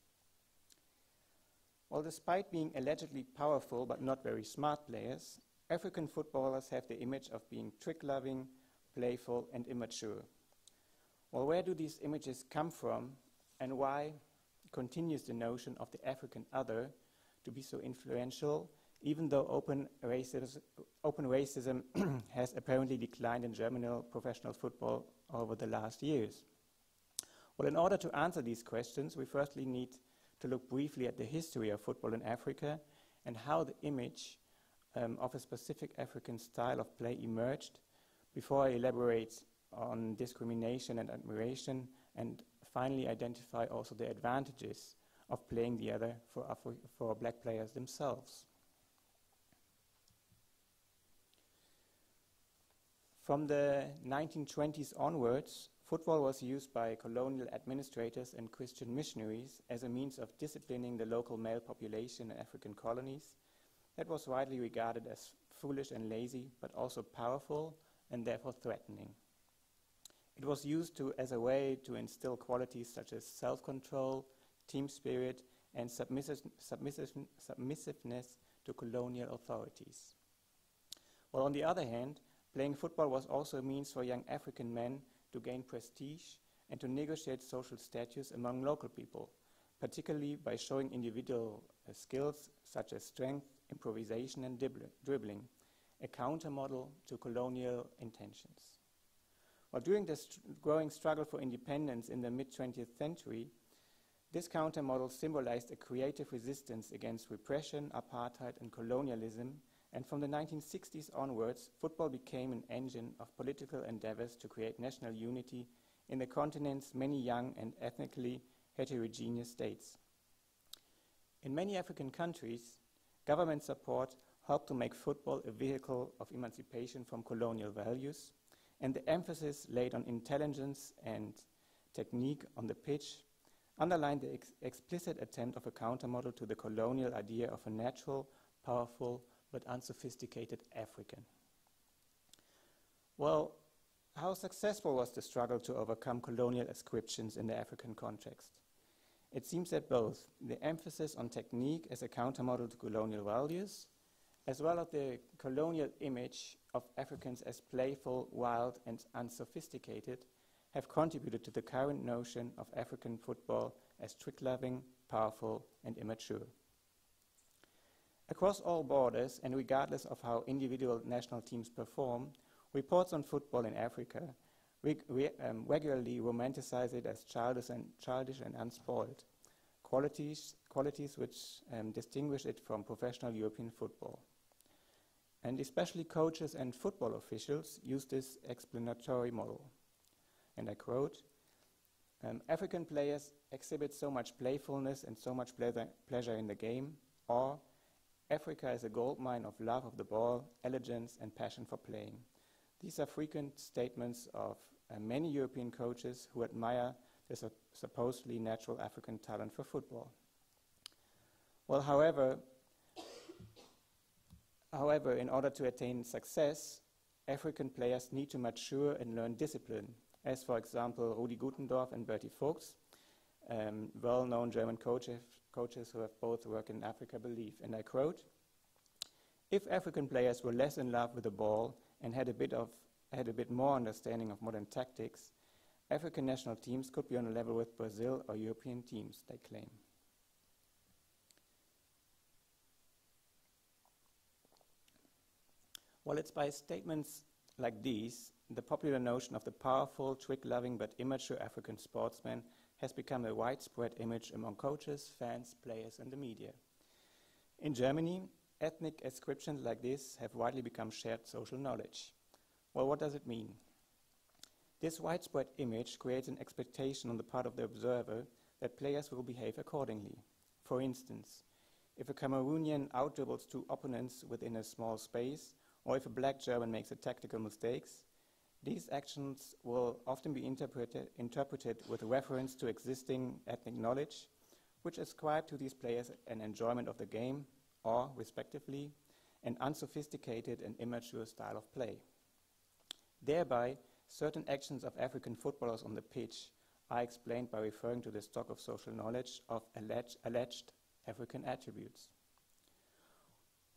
Well, despite being allegedly powerful but not very smart players, African footballers have the image of being trick-loving, playful, and immature. Well, where do these images come from, and why continues the notion of the African other to be so influential, even though open racism, open racism [CLEARS THROAT] has apparently declined in German professional football over the last years? Well, in order to answer these questions, we firstly need to look briefly at the history of football in Africa and how the image um, of a specific African style of play emerged before I elaborate on discrimination and admiration and finally identify also the advantages of playing the other for, for black players themselves. From the 1920s onwards, football was used by colonial administrators and Christian missionaries as a means of disciplining the local male population in African colonies that was widely regarded as foolish and lazy, but also powerful and therefore threatening. It was used to, as a way to instill qualities such as self-control, team spirit, and submissive, submissive, submissiveness to colonial authorities. While on the other hand, playing football was also a means for young African men to gain prestige and to negotiate social status among local people, particularly by showing individual uh, skills such as strength, improvisation, and dribbling, a counter model to colonial intentions. While during this growing struggle for independence in the mid 20th century, this counter model symbolized a creative resistance against repression, apartheid, and colonialism. And from the 1960s onwards, football became an engine of political endeavors to create national unity in the continent's many young and ethnically heterogeneous states. In many African countries, government support helped to make football a vehicle of emancipation from colonial values, and the emphasis laid on intelligence and technique on the pitch underlined the ex explicit attempt of a countermodel to the colonial idea of a natural, powerful, but unsophisticated African. Well, how successful was the struggle to overcome colonial ascriptions in the African context? It seems that both the emphasis on technique as a countermodel to colonial values, as well as the colonial image of Africans as playful, wild, and unsophisticated, have contributed to the current notion of African football as trick-loving, powerful, and immature. Across all borders, and regardless of how individual national teams perform, reports on football in Africa we, we um, regularly romanticize it as childish and, childish and unspoiled, qualities, qualities which um, distinguish it from professional European football. And especially coaches and football officials use this explanatory model. And I quote, um, African players exhibit so much playfulness and so much pleasure, pleasure in the game, or Africa is a goldmine of love of the ball, elegance, and passion for playing. These are frequent statements of many European coaches who admire the su supposedly natural African talent for football. Well, however, however, in order to attain success, African players need to mature and learn discipline, as for example, Rudi Gutendorf and Berti Vogts, um, well-known German coaches, coaches who have both worked in Africa believe, and I quote, if African players were less in love with the ball and had a bit of had a bit more understanding of modern tactics, African national teams could be on a level with Brazil or European teams, they claim. Well, it's by statements like these, the popular notion of the powerful, trick-loving but immature African sportsman has become a widespread image among coaches, fans, players, and the media. In Germany, ethnic ascriptions like this have widely become shared social knowledge. Well, what does it mean? This widespread image creates an expectation on the part of the observer that players will behave accordingly. For instance, if a Cameroonian outdribbles two opponents within a small space, or if a black German makes a tactical mistake, these actions will often be interpreted, interpreted with reference to existing ethnic knowledge, which ascribe to these players an enjoyment of the game, or, respectively, an unsophisticated and immature style of play. Thereby, certain actions of African footballers on the pitch are explained by referring to the stock of social knowledge of alleged, alleged African attributes.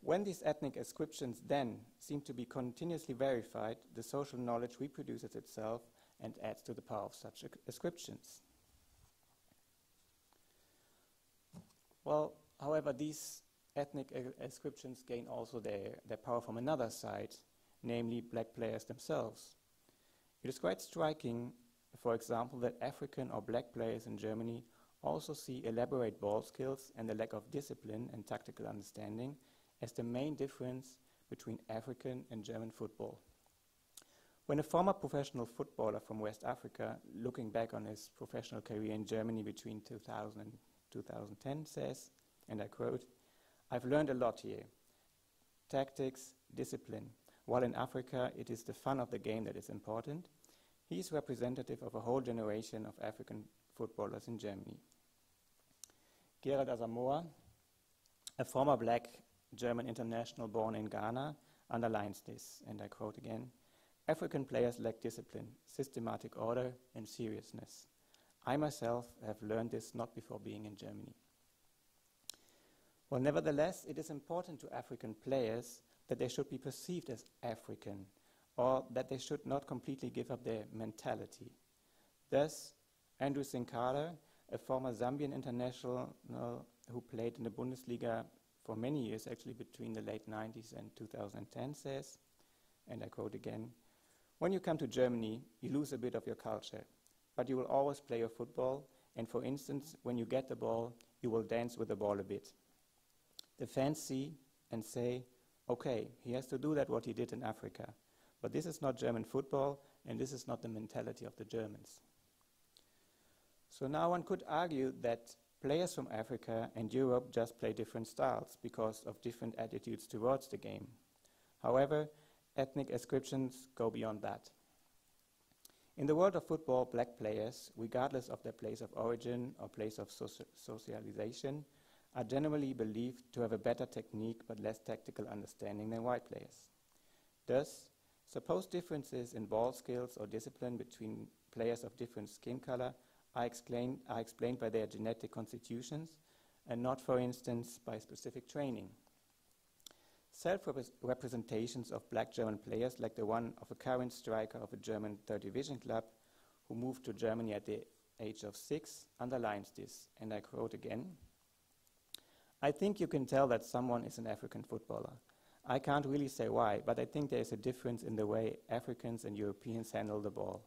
When these ethnic ascriptions then seem to be continuously verified, the social knowledge reproduces itself and adds to the power of such ascriptions. Well, however, these ethnic ascriptions gain also their, their power from another side, namely black players themselves. It is quite striking, for example, that African or black players in Germany also see elaborate ball skills and the lack of discipline and tactical understanding as the main difference between African and German football. When a former professional footballer from West Africa, looking back on his professional career in Germany between 2000 and 2010, says, and I quote, I've learned a lot here tactics, discipline, while in Africa, it is the fun of the game that is important. He is representative of a whole generation of African footballers in Germany. Gerald Asamoah, a former black German international born in Ghana, underlines this, and I quote again African players lack discipline, systematic order, and seriousness. I myself have learned this not before being in Germany. Well, nevertheless, it is important to African players that they should be perceived as African or that they should not completely give up their mentality. Thus, Andrew Sinkala, a former Zambian international who played in the Bundesliga for many years, actually between the late 90s and 2010, says, and I quote again, when you come to Germany, you lose a bit of your culture, but you will always play your football, and for instance, when you get the ball, you will dance with the ball a bit. The fans see and say, okay, he has to do that what he did in Africa, but this is not German football, and this is not the mentality of the Germans. So now one could argue that players from Africa and Europe just play different styles because of different attitudes towards the game. However, ethnic ascriptions go beyond that. In the world of football, black players, regardless of their place of origin or place of soci socialization, are generally believed to have a better technique but less tactical understanding than white players. Thus, supposed differences in ball skills or discipline between players of different skin color are explained, are explained by their genetic constitutions and not, for instance, by specific training. Self-representations of black German players, like the one of a current striker of a German third division club who moved to Germany at the age of six, underlines this, and I quote again, I think you can tell that someone is an African footballer. I can't really say why, but I think there is a difference in the way Africans and Europeans handle the ball.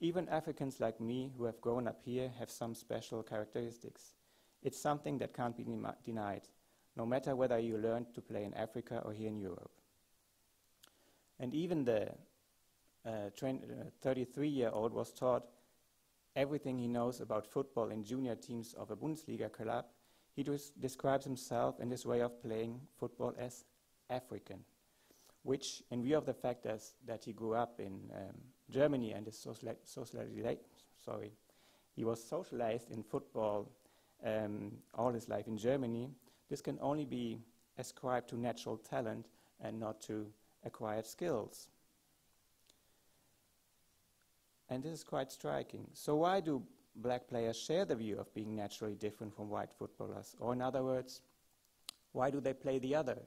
Even Africans like me who have grown up here have some special characteristics. It's something that can't be denied, no matter whether you learned to play in Africa or here in Europe. And even the 33-year-old uh, uh was taught everything he knows about football in junior teams of a Bundesliga club. He describes himself and his way of playing football as African, which, in view of the fact that he grew up in um, Germany and is socialized, sorry, he was socialized in football um, all his life in Germany. This can only be ascribed to natural talent and not to acquired skills. And this is quite striking. So why do black players share the view of being naturally different from white footballers? Or in other words, why do they play the other?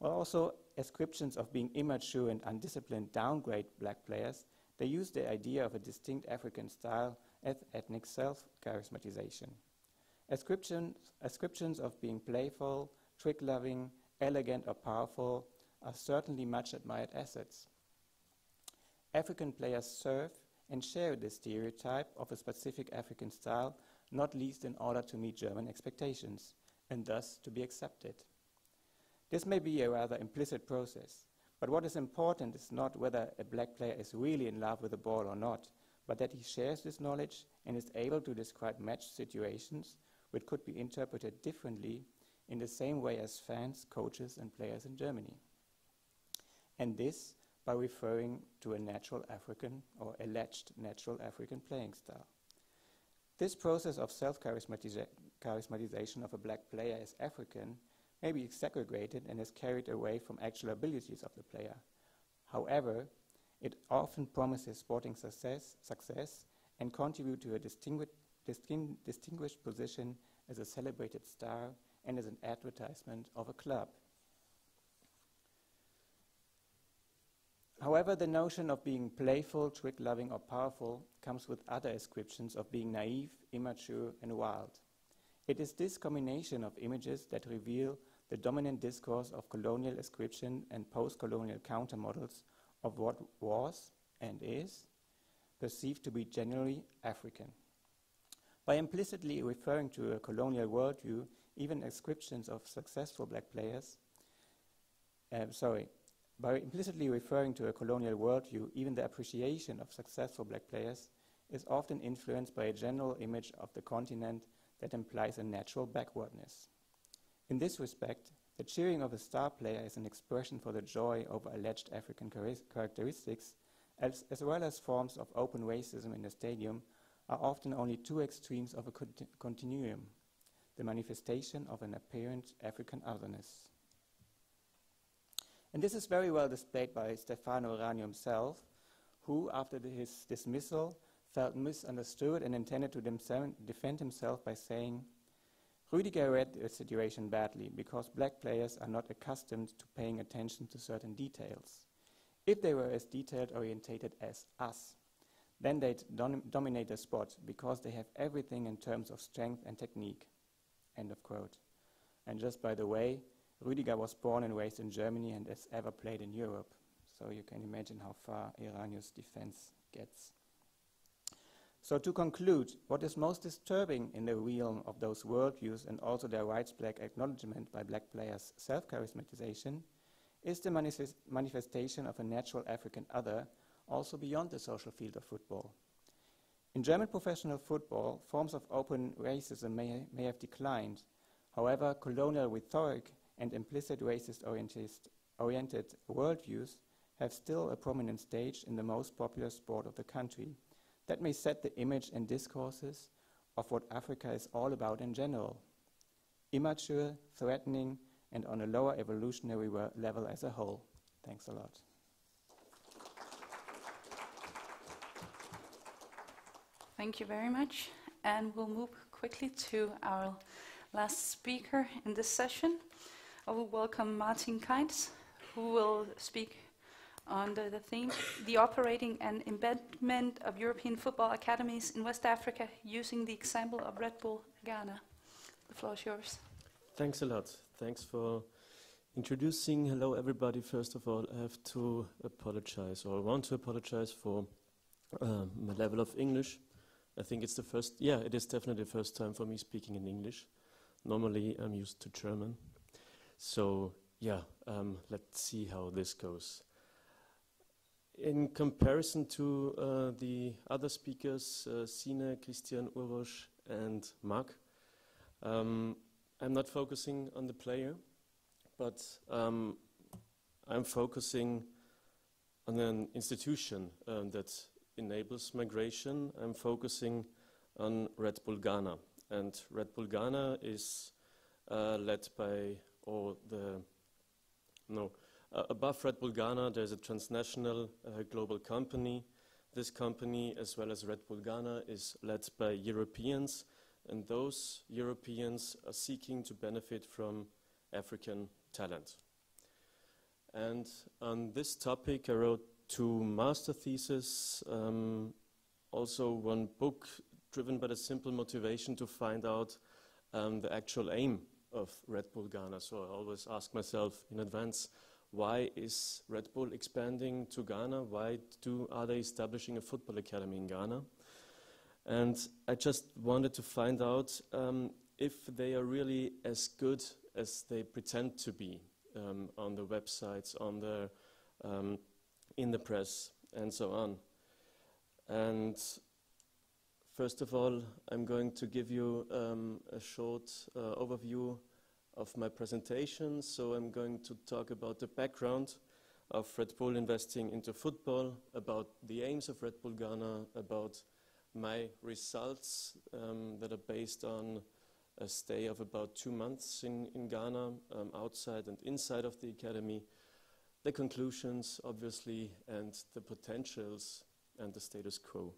Well, also, ascriptions of being immature and undisciplined downgrade black players, they use the idea of a distinct African style as ethnic self-charismatization. Ascriptions, ascriptions of being playful, trick-loving, elegant or powerful are certainly much admired assets. African players serve and share this stereotype of a specific African style, not least in order to meet German expectations, and thus to be accepted. This may be a rather implicit process, but what is important is not whether a black player is really in love with the ball or not, but that he shares this knowledge and is able to describe match situations which could be interpreted differently in the same way as fans, coaches, and players in Germany. And this by referring to a natural African or alleged natural African playing style. This process of self-charismatization of a black player as African may be segregated and is carried away from actual abilities of the player. However, it often promises sporting success, success and contribute to a distingu disting distinguished position as a celebrated star and as an advertisement of a club. However, the notion of being playful, trick-loving, or powerful comes with other ascriptions of being naive, immature, and wild. It is this combination of images that reveal the dominant discourse of colonial ascription and post-colonial countermodels of what was and is perceived to be generally African. By implicitly referring to a colonial worldview, even ascriptions of successful black players, uh, sorry, by implicitly referring to a colonial worldview, even the appreciation of successful black players is often influenced by a general image of the continent that implies a natural backwardness. In this respect, the cheering of a star player is an expression for the joy over alleged African characteristics, as, as, well as forms of open racism in the stadium, are often only two extremes of a continuum, the manifestation of an apparent African otherness. And this is very well displayed by Stefano Eranio himself, who, after his dismissal, felt misunderstood and intended to defend himself by saying, Rüdiger read the situation badly because black players are not accustomed to paying attention to certain details. If they were as detailed orientated as us, then they'd dom dominate the sport because they have everything in terms of strength and technique. End of quote. And just by the way, Rüdiger was born and raised in Germany and has ever played in Europe. So you can imagine how far Eranio's defense gets. So to conclude, what is most disturbing in the realm of those worldviews and also their rights black acknowledgement by black players' self-charismatization is the manifest manifestation of a natural African other also beyond the social field of football. In German professional football, forms of open racism may, may have declined. However, colonial rhetoric and implicit racist oriented worldviews have still a prominent stage in the most popular sport of the country, that may set the image and discourses of what Africa is all about in general immature, threatening, and on a lower evolutionary level as a whole. Thanks a lot. Thank you very much. And we'll move quickly to our last speaker in this session. I will welcome Martin Kainz, who will speak under the theme The Operating and Embedment of European Football Academies in West Africa using the example of Red Bull Ghana. The floor is yours. Thanks a lot. Thanks for introducing. Hello, everybody. First of all, I have to apologize, or want to apologize for uh, my level of English. I think it's the first, yeah, it is definitely the first time for me speaking in English. Normally, I'm used to German. So, yeah, um, let's see how this goes. In comparison to uh, the other speakers, uh, Sine, Christian, Uroš, and Mark, um, I'm not focusing on the player, but um, I'm focusing on an institution um, that enables migration. I'm focusing on Red Bull Ghana. And Red Bull Ghana is uh, led by, or the, no, uh, above Red Bull Ghana, there's a transnational uh, global company. This company, as well as Red Bull Ghana, is led by Europeans, and those Europeans are seeking to benefit from African talent. And on this topic, I wrote two master theses, um, also one book driven by the simple motivation to find out um, the actual aim of Red Bull Ghana. So I always ask myself in advance, why is Red Bull expanding to Ghana? Why do, are they establishing a football academy in Ghana? And I just wanted to find out um, if they are really as good as they pretend to be um, on the websites, on the, um, in the press, and so on. And first of all, I'm going to give you um, a short uh, overview of my presentation. So I'm going to talk about the background of Red Bull investing into football, about the aims of Red Bull Ghana, about my results um, that are based on a stay of about two months in, in Ghana, um, outside and inside of the academy, the conclusions, obviously, and the potentials and the status quo.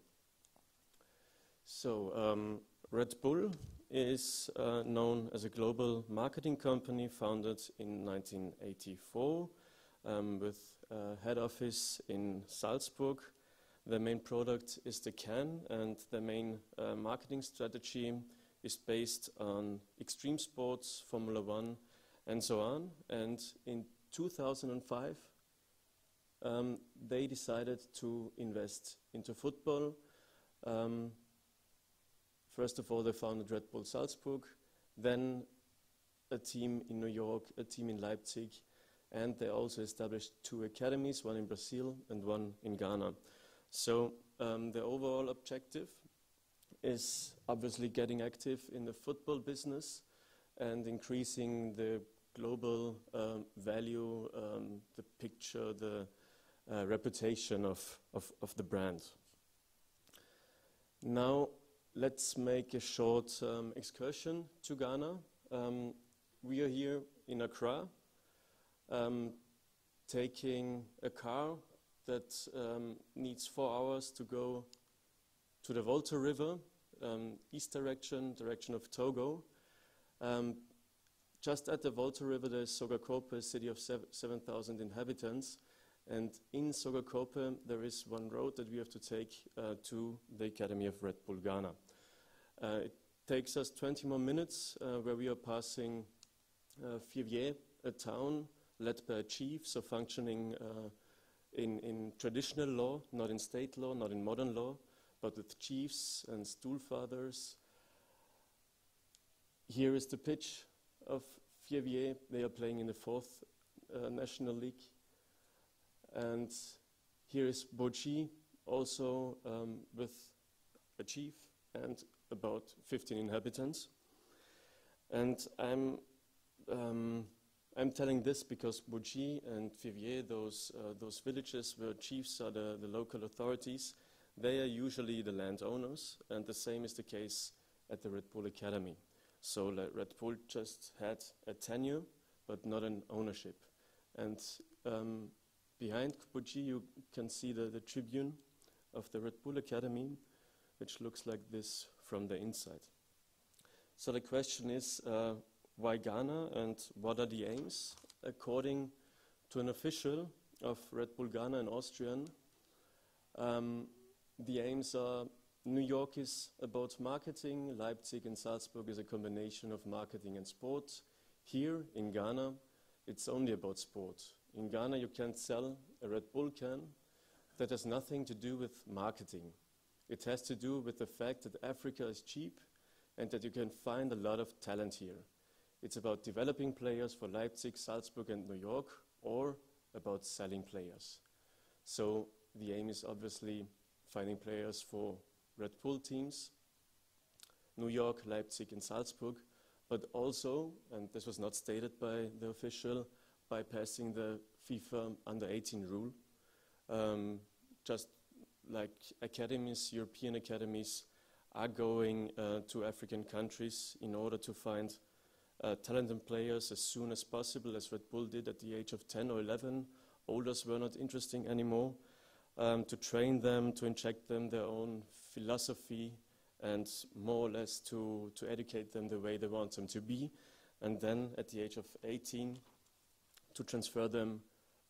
So, um, Red Bull is uh, known as a global marketing company founded in 1984 um, with a head office in Salzburg. The main product is the can, and the main uh, marketing strategy is based on extreme sports, Formula One, and so on. And in 2005, um, they decided to invest into football. Um, First of all, they founded Red Bull Salzburg, then a team in New York, a team in Leipzig, and they also established two academies, one in Brazil and one in Ghana. So um, the overall objective is obviously getting active in the football business and increasing the global um, value, um, the picture, the uh, reputation of, of, of the brand. Now, let's make a short um, excursion to Ghana. Um, we are here in Accra, um, taking a car that um, needs four hours to go to the Volta River, um, east direction, direction of Togo. Um, just at the Volta River, there's Sogakope, a city of 7,000 inhabitants, And in Sogakope, there is one road that we have to take uh, to the Academy of Red Bull Ghana. Uh, it takes us 20 more minutes uh, where we are passing uh, Fivier, a town led by a chief, so functioning uh, in, in traditional law, not in state law, not in modern law, but with chiefs and stool fathers. Here is the pitch of Fivier. They are playing in the fourth uh, National League. And here is Bochi, also um, with a chief and about 15 inhabitants. And I'm, um, I'm telling this because Bochi and Fivier, those, uh, those villages where chiefs are the, the local authorities, they are usually the landowners, and the same is the case at the Red Bull Academy. So Red Bull just had a tenure, but not an ownership. And um, behind Bochi, you can see the, the tribune of the Red Bull Academy, which looks like this from the inside. So the question is, uh, why Ghana and what are the aims? According to an official of Red Bull Ghana in Austrian, um, the aims are New York is about marketing, Leipzig and Salzburg is a combination of marketing and sport. Here in Ghana, it's only about sport. In Ghana, you can't sell a Red Bull can. That has nothing to do with marketing. It has to do with the fact that Africa is cheap and that you can find a lot of talent here. It's about developing players for Leipzig, Salzburg, and New York, or about selling players. So the aim is obviously finding players for Red Bull teams, New York, Leipzig, and Salzburg, but also, and this was not stated by the official, bypassing the FIFA under 18 rule. Um, just like academies, European academies, are going uh, to African countries in order to find uh, talented players as soon as possible, as Red Bull did at the age of 10 or 11. Olders were not interesting anymore. Um, to train them, to inject them their own philosophy, and more or less to, to educate them the way they want them to be. And then at the age of 18, to transfer them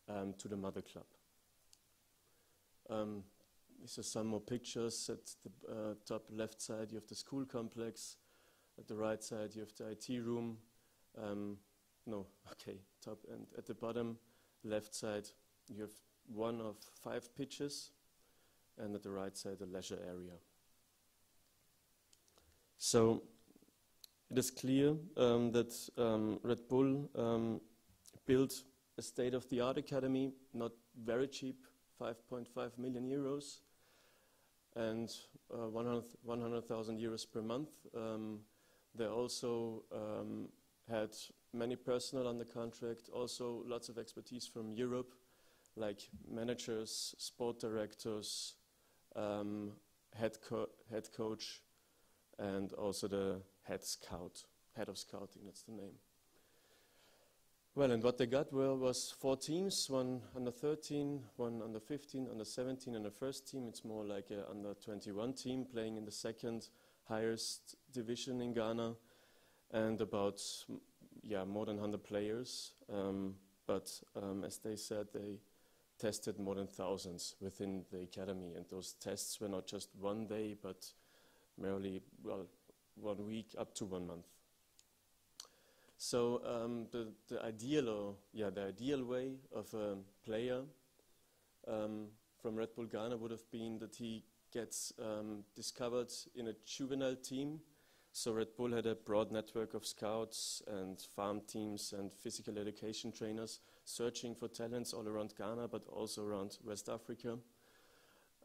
um, to the mother club. Um, are some more pictures. At the uh, top left side, you have the school complex. At the right side, you have the IT room. Um, no, [LAUGHS] okay, top. And at the bottom left side, you have one of five pitches. And at the right side, a leisure area. So it is clear um, that um, Red Bull um, built a state-of-the-art academy, not very cheap, 5.5 million euros, and uh, 100,000 100, euros per month. Um, they also um, had many personnel on the contract, also lots of expertise from Europe, like managers, sport directors, um, head, co head coach, and also the head scout, head of scouting, that's the name. Well, and what they got were, was four teams, one under 13, one under 15, under 17, and the first team. It's more like an under 21 team playing in the second highest division in Ghana, and about yeah more than 100 players. Um, but um, as they said, they tested more than thousands within the academy, and those tests were not just one day, but merely well one week up to one month. So um, the, the ideal, or yeah, the ideal way of a player um, from Red Bull Ghana would have been that he gets um, discovered in a juvenile team. So Red Bull had a broad network of scouts and farm teams and physical education trainers searching for talents all around Ghana, but also around West Africa.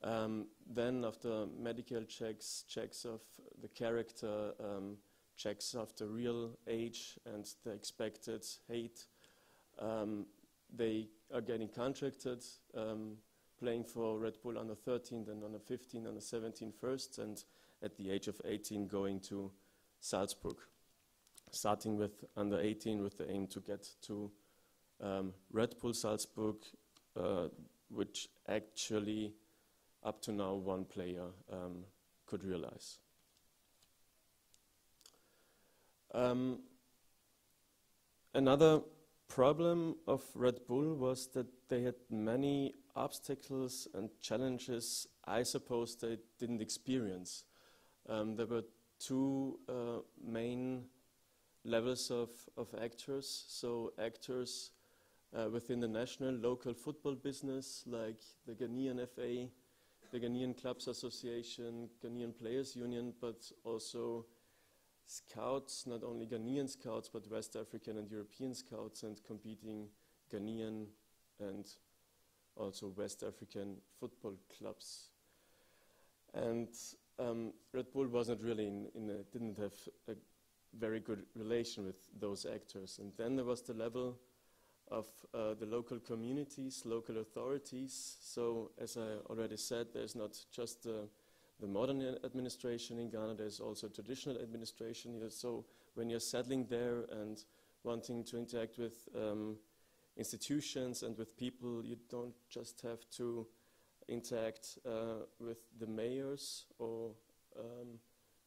Um, then after medical checks, checks of the character, um, checks of the real age and the expected height, um, they are getting contracted, um, playing for Red Bull under 13, then under 15, under 17 first, and at the age of 18 going to Salzburg. Starting with under 18 with the aim to get to um, Red Bull Salzburg, uh, which actually up to now one player um, could realize. Um, another problem of Red Bull was that they had many obstacles and challenges I suppose they didn't experience. Um, there were two uh, main levels of, of actors. So actors uh, within the national local football business, like the Ghanaian FA, the Ghanaian Clubs Association, Ghanaian Players Union, but also scouts, not only Ghanaian scouts, but West African and European scouts, and competing Ghanaian and also West African football clubs. And um, Red Bull wasn't really in, in a, didn't have a very good relation with those actors. And then there was the level of uh, the local communities, local authorities. So, as I already said, there's not just uh, the modern administration in Ghana, there's also traditional administration. So, when you're settling there and wanting to interact with um, institutions and with people, you don't just have to interact uh, with the mayors or um,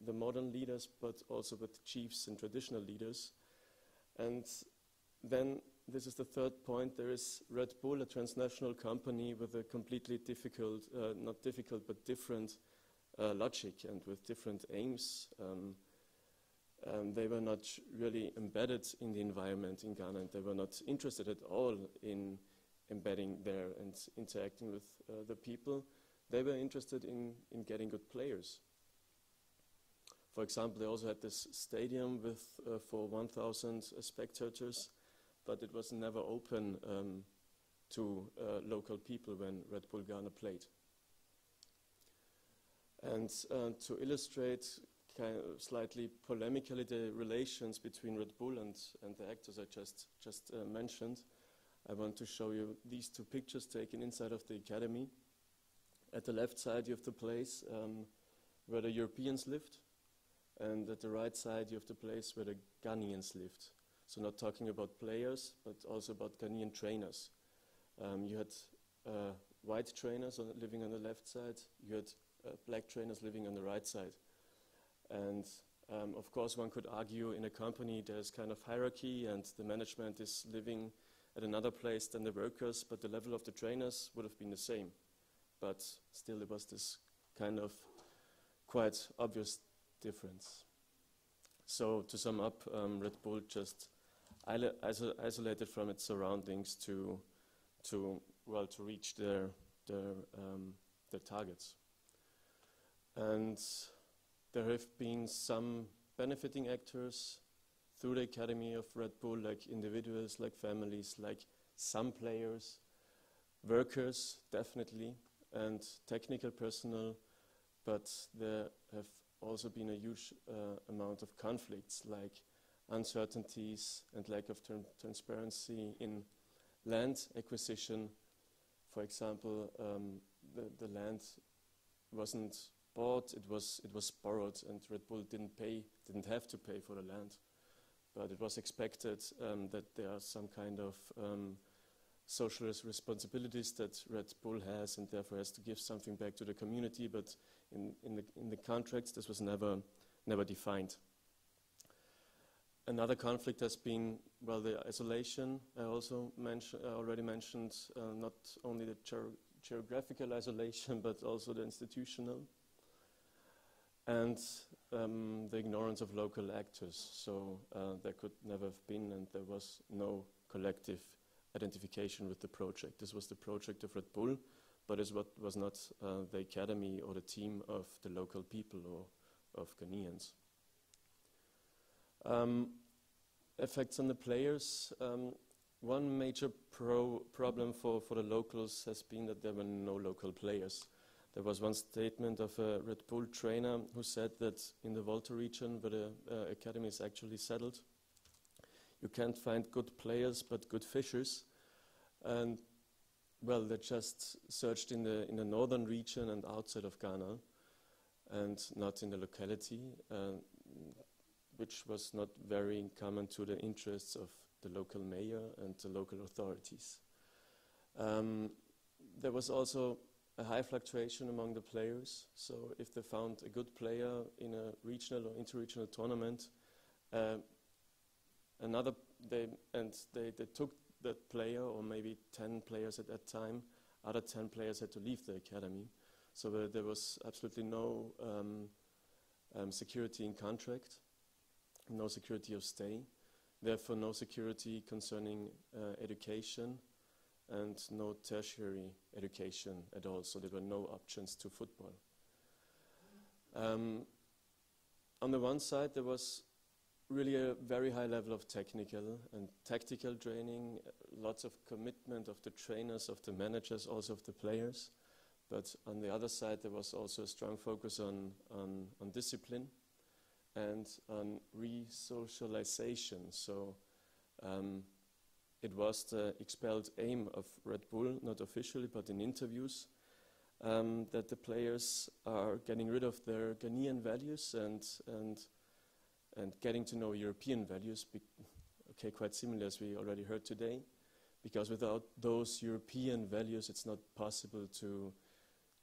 the modern leaders, but also with chiefs and traditional leaders. And then this is the third point. There is Red Bull, a transnational company with a completely difficult, uh, not difficult, but different uh, logic and with different aims. Um, um, they were not really embedded in the environment in Ghana, and they were not interested at all in embedding there and interacting with uh, the people. They were interested in, in getting good players. For example, they also had this stadium with uh, for 1,000 spectators, but it was never open um, to uh, local people when Red Bull Ghana played. And uh, to illustrate kind of slightly polemically the relations between Red Bull and, and the actors I just, just uh, mentioned, I want to show you these two pictures taken inside of the academy. At the left side, you have the place um, where the Europeans lived, and at the right side, you have the place where the Ghanaians lived. So, not talking about players, but also about Ghanaian trainers. Um, you had uh, white trainers on, living on the left side, you had black trainers living on the right side. And um, of course, one could argue in a company there's kind of hierarchy, and the management is living at another place than the workers, but the level of the trainers would have been the same. But still, there was this kind of quite obvious difference. So, to sum up, um, Red Bull just iso isolated from its surroundings to, to well, to reach their their um, their targets. And there have been some benefiting actors through the academy of Red Bull, like individuals, like families, like some players, workers, definitely, and technical personnel, but there have also been a huge uh, amount of conflicts, like uncertainties and lack of transparency in land acquisition. For example, um, the, the land wasn't bought, it was, it was borrowed, and Red Bull didn't pay, didn't have to pay for the land but it was expected um, that there are some kind of um, social responsibilities that Red Bull has and therefore has to give something back to the community, but in, in, the, in the contracts this was never, never defined. Another conflict has been, well, the isolation. I also mention, I already mentioned uh, not only the geographical isolation, [LAUGHS] but also the institutional and um, the ignorance of local actors. So uh, there could never have been, and there was no collective identification with the project. This was the project of Red Bull, but it was not uh, the academy or the team of the local people or of Ghanaians. Um, effects on the players. Um, one major pro problem for, for the locals has been that there were no local players. There was one statement of a Red Bull trainer who said that in the Volta region, where the uh, academy is actually settled, you can't find good players but good fishers. And well, they just searched in the in the northern region and outside of Ghana, and not in the locality, uh, which was not very common to the interests of the local mayor and the local authorities. Um, there was also a high fluctuation among the players. So if they found a good player in a regional or interregional tournament, uh, another they and they, they took that player or maybe 10 players at that time other 10 players had to leave the academy so uh, there was absolutely no um, um, security in contract no security of stay therefore no security concerning uh, education and no tertiary education at all so there were no options to football um, on the one side there was really a very high level of technical and tactical training, lots of commitment of the trainers, of the managers, also of the players. But on the other side, there was also a strong focus on, on, on discipline and on re-socialization. So um, it was the expelled aim of Red Bull, not officially, but in interviews, um, that the players are getting rid of their Ghanaian values and, and and getting to know European values, okay, quite similar as we already heard today, because without those European values, it's not possible to,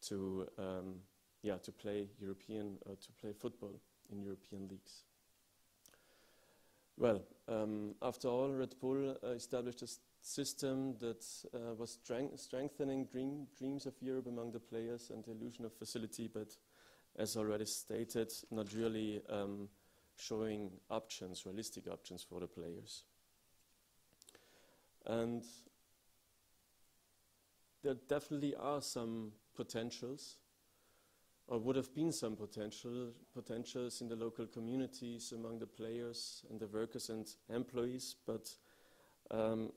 to, um, yeah, to play European or to play football in European leagues. Well, um, after all, Red Bull uh, established a system that uh, was streng strengthening dream dreams of Europe among the players and the illusion of facility, but as already stated, not really um, showing options, realistic options for the players. And there definitely are some potentials, or would have been some potential potentials in the local communities among the players and the workers and employees. But um,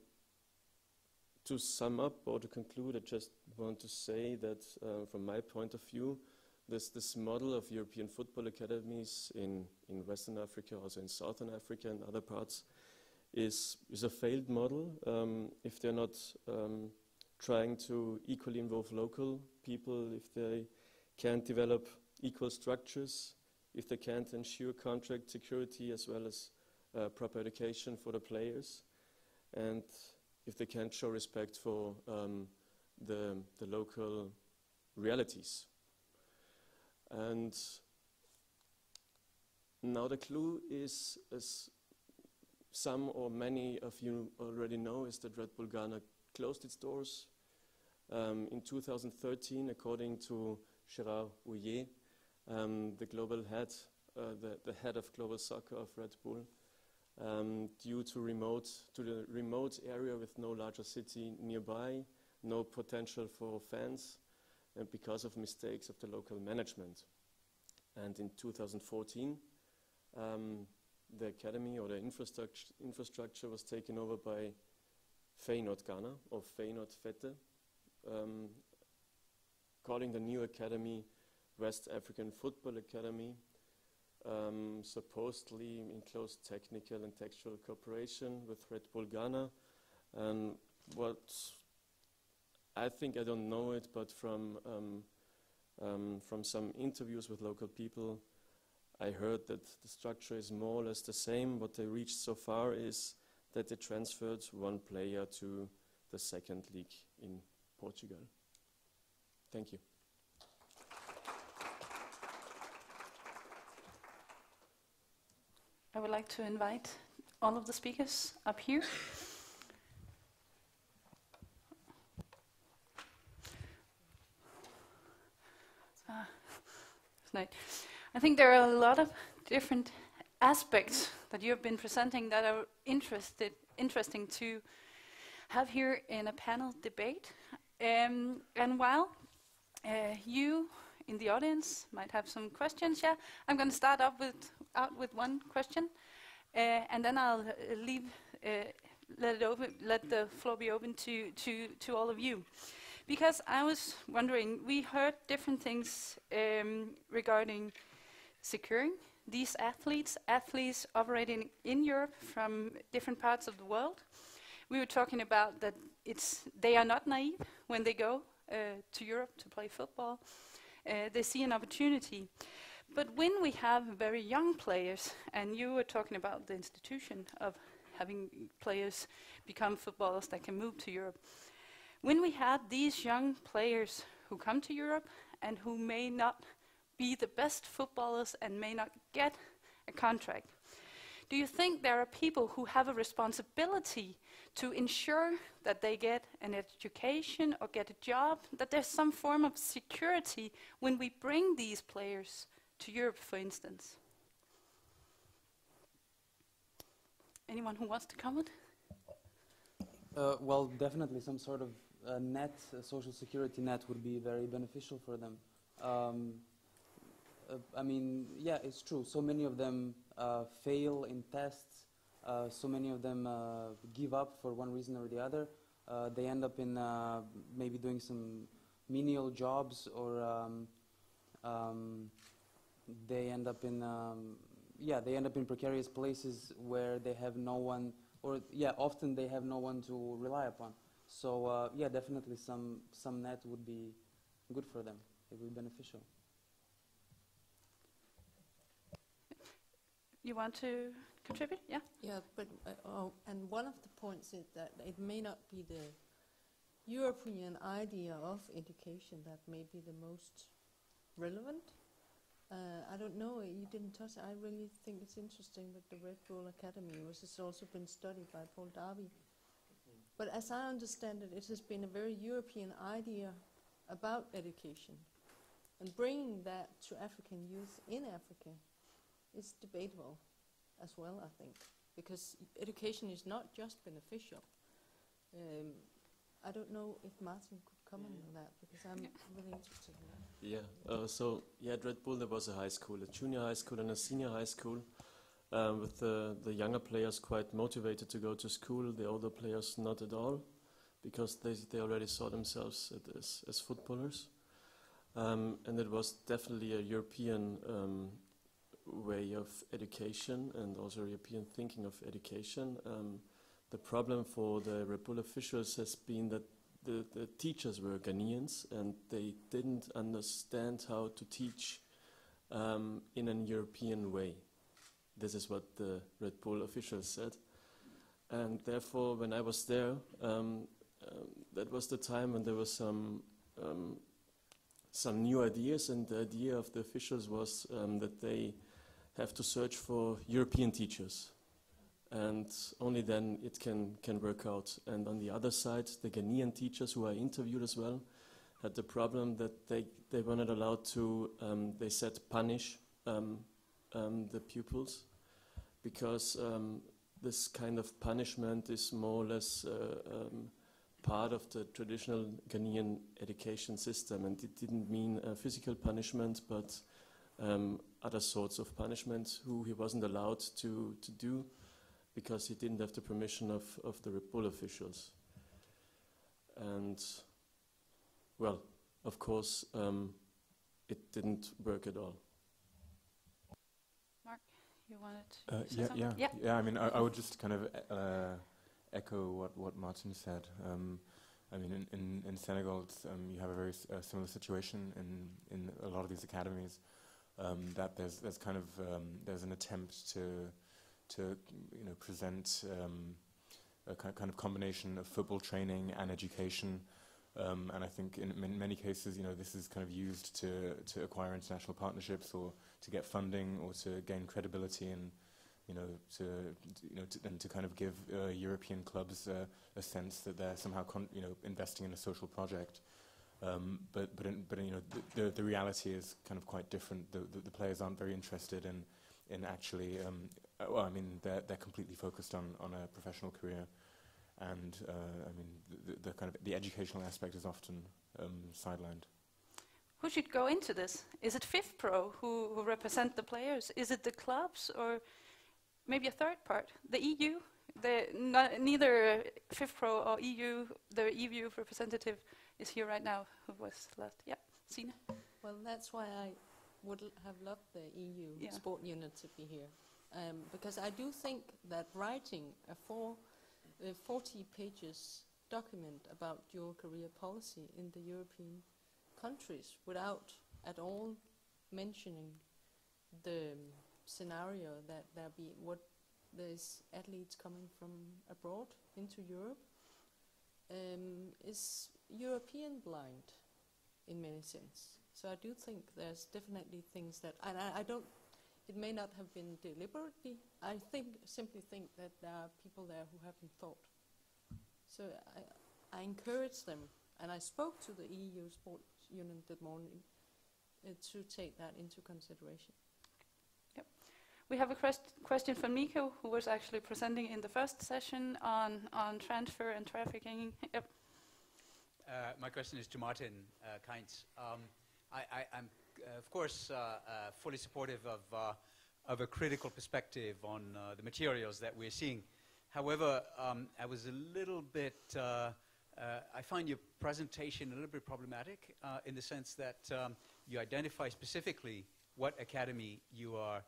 to sum up or to conclude, I just want to say that uh, from my point of view, this, this model of European football academies in, in Western Africa, also in Southern Africa and other parts, is, is a failed model um, if they're not um, trying to equally involve local people, if they can't develop equal structures, if they can't ensure contract security as well as uh, proper education for the players, and if they can't show respect for um, the, the local realities. And now the clue is, as some or many of you already know, is that Red Bull Ghana closed its doors um, in 2013, according to Gérard Houllier, um, the global head, uh, the, the, head of global soccer of Red Bull, um, due to remote to the remote area with no larger city nearby, no potential for fans, and because of mistakes of the local management. And in 2014, um, the academy or the infrastructure, infrastructure was taken over by Feyenoord Ghana or Feyenoord Fetteh, um, calling the new academy West African Football Academy, um, supposedly in close technical and textual cooperation with Red Bull Ghana. And what I think I don't know it, but from um, um, from some interviews with local people, I heard that the structure is more or less the same. What they reached so far is that they transferred one player to the second league in Portugal. Thank you. I would like to invite all of the speakers up here. tonight. I think there are a lot of different aspects that you have been presenting that are interested, interesting to have here in a panel debate. Um, and while uh, you in the audience might have some questions, yeah, I'm going to start up with out with one question, uh, and then I'll uh, leave uh, let it open, let the floor be open to to to all of you. Because I was wondering, we heard different things um, regarding securing these athletes, athletes operating in Europe from different parts of the world. We were talking about that it's they are not naive when they go to Europe to play football. Uh, they see an opportunity. But when we have very young players, and you were talking about the institution of having players become footballers that can move to Europe, when we have these young players who come to Europe and who may not be the best footballers and may not get a contract, Do you think there are people who have a responsibility to ensure that they get an education or get a job, that there's some form of security when we bring these players to Europe, for instance? Anyone who wants to comment? Uh, well, definitely some sort of uh, net, social security net would be very beneficial for them. Um, uh, I mean, yeah, it's true. So many of them uh, fail in tests. Uh, so many of them uh, give up for one reason or the other. Uh, they end up in maybe doing some menial jobs, or um, um, they end up in um, yeah, they end up in precarious places where they have no one, or yeah, often they have no one to rely upon. So uh, yeah, definitely some some net would be good for them. It would be beneficial. You want to contribute? Yeah. Yeah, but uh, oh, and one of the points is that it may not be the European idea of education that may be the most relevant. Uh, I don't know. You didn't touch. I really think it's interesting that the Red Bull Academy, which has also been studied by Paul Darby. But as I understand it, it has been a very European idea about education, and bringing that to African youth in Africa is debatable as well, I think, because education is not just beneficial. Um, I don't know if Martin could comment on that because I'm Yeah. really interested in that. Yeah. Uh, so yeah, at Red Bull there was a high school, a junior high school and a senior high school, um, with the the younger players quite motivated to go to school. The older players not at all, because they they already saw themselves at- as as footballers. Um, and it was definitely a European um, way of education and also European thinking of education. Um, the problem for the Red Bull officials has been that the, the teachers were Ghanaians and they didn't understand how to teach um, in an European way. This is what the Red Bull officials said. And therefore, when I was there, um, um, that was the time when there was some um, some new ideas, and the idea of the officials was um, that they have to search for European teachers and only then it can, can work out. And on the other side, the Ghanaian teachers who I interviewed as well had the problem that they, they were not allowed to, um, they said, punish um, um, the pupils because um, this kind of punishment is more or less uh, um, part of the traditional Ghanaian education system. And it didn't mean uh, physical punishment, but um, other sorts of punishment who he wasn't allowed to, to do because he didn't have the permission of, of the Red Bull officials. And, well, of course, um, it didn't work at all. Mark, you wanted to Uh, say yeah, something? yeah, Yeah. I mean, I, I would just kind of uh, echo what, what Martin said. Um, I mean, in, in, in Senegal, it's, um, you have a very s- uh, similar situation in, in a lot of these academies. Um, that there's there's kind of um, there's an attempt to to you know present um, a ki- kind of combination of football training and education. Um, and I think in, many cases, you know, this is kind of used to, to acquire international partnerships or to get funding or to gain credibility and, you know, to, you know, to, and to kind of give uh, European clubs uh, a sense that they're somehow, you know, investing in a social project. Um, but, but, but, you know, the, the, the reality is kind of quite different. The, the, the players aren't very interested in, in actually, um, uh, well, I mean, they're, they're completely focused on, on a professional career. And, uh, I mean, the, the kind of, the educational aspect is often um, sidelined. Who should go into this? Is it FIFPro who, who represent the players? Is it the clubs or maybe a third part, the EU? The, neither FIFPro or EU, the EU representative is here right now, who was last. Yeah, Sine. Well, that's why I would have loved the EU Yeah. sport unit to be here. Um, because I do think that writing a four, uh, 40 pages document about your career policy in the European countries without at all mentioning the um, scenario that there be what there's athletes coming from abroad into Europe um, is European blind in many sense. So I do think there's definitely things that, and I, I don't, it may not have been deliberately. I think simply think that there are people there who haven't thought. So I, I encourage them, and I spoke to the EU Sports Union that morning uh, to take that into consideration. We have a quest- question from Niko, who was actually presenting in the first session on, on transfer and trafficking. Yep. Uh, my question is to Martin uh, Kainz. Um, I, am, uh, of course, uh, uh, fully supportive of, of a critical perspective on the materials that we're seeing. However, um, I was a little bit, I find your presentation a little bit problematic in the sense that um, you identify specifically what academy you are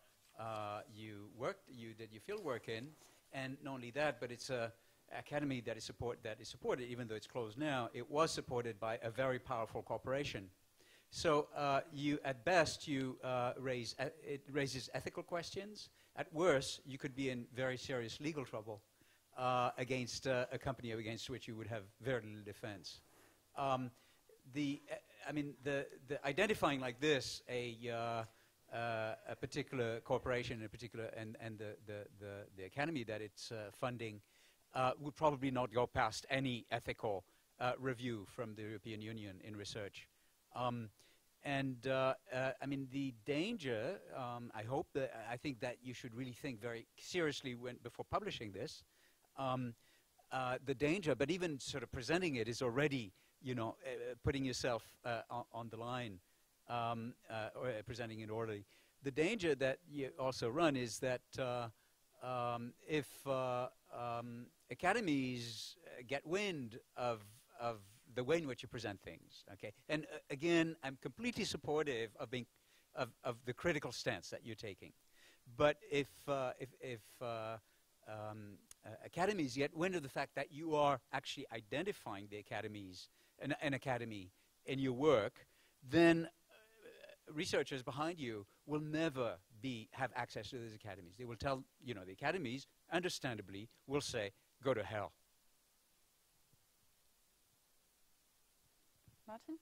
you worked, you did your field work in, and not only that, but it's a academy that is support that is supported, even though it's closed now. It was supported by a very powerful corporation. So uh, you, at best, you uh, raise uh, it raises ethical questions. At worst, you could be in very serious legal trouble uh, against uh, a company against which you would have very little defense. Um, the, I mean, the, the identifying like this a uh, a particular corporation, a particular, and, and the, the, the, the academy that it's uh, funding uh, would probably not go past any ethical uh, review from the European Union in research. Um, and uh, uh, I mean, the danger, um, I hope that, I think that you should really think very seriously when, before publishing this. Um, the danger, but even sort of presenting it is already, you know, putting yourself on, on the line um, uh, or uh, presenting it orderly. The danger that you also run is that uh, um, if uh, um, academies uh, get wind of, of the way in which you present things, okay, and uh, again, I'm completely supportive of being of, of the critical stance that you're taking, but if if, if um, academies get wind of the fact that you are actually identifying the academies, an, an academy in your work, then researchers behind you will never be, have access to these academies. They will tell, you know, the academies, understandably, will say, go to hell. Martin,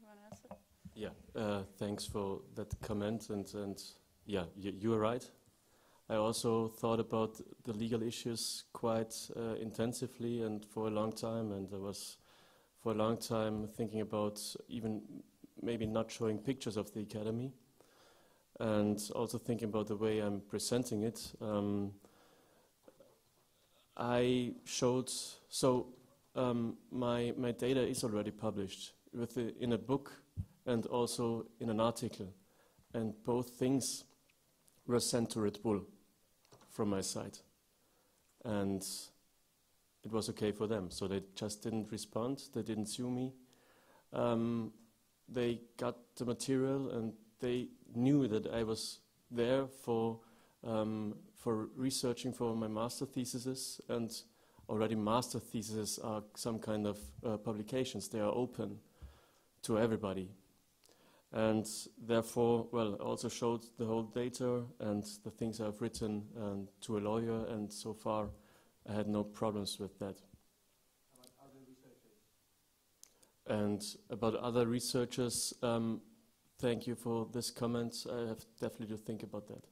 you want to answer? Yeah, uh, thanks for that comment. And, and yeah, you are right. I also thought about the legal issues quite uh, intensively and for a long time. And I was for a long time thinking about even maybe not showing pictures of the academy, and also thinking about the way I'm presenting it. Um, I showed so um, my my data is already published with the, in a book and also in an article, and both things were sent to Red Bull from my site, and it was okay for them. So they just didn't respond. They didn't sue me. Um, they got the material and they knew that I was there for um, for researching for my master theses and already master theses are some kind of uh, publications. They are open to everybody. And therefore, well, I also showed the whole data and the things I've written um, to a lawyer, and so far I had no problems with that. And about other researchers, um, thank you for this comment. I have definitely to think about that.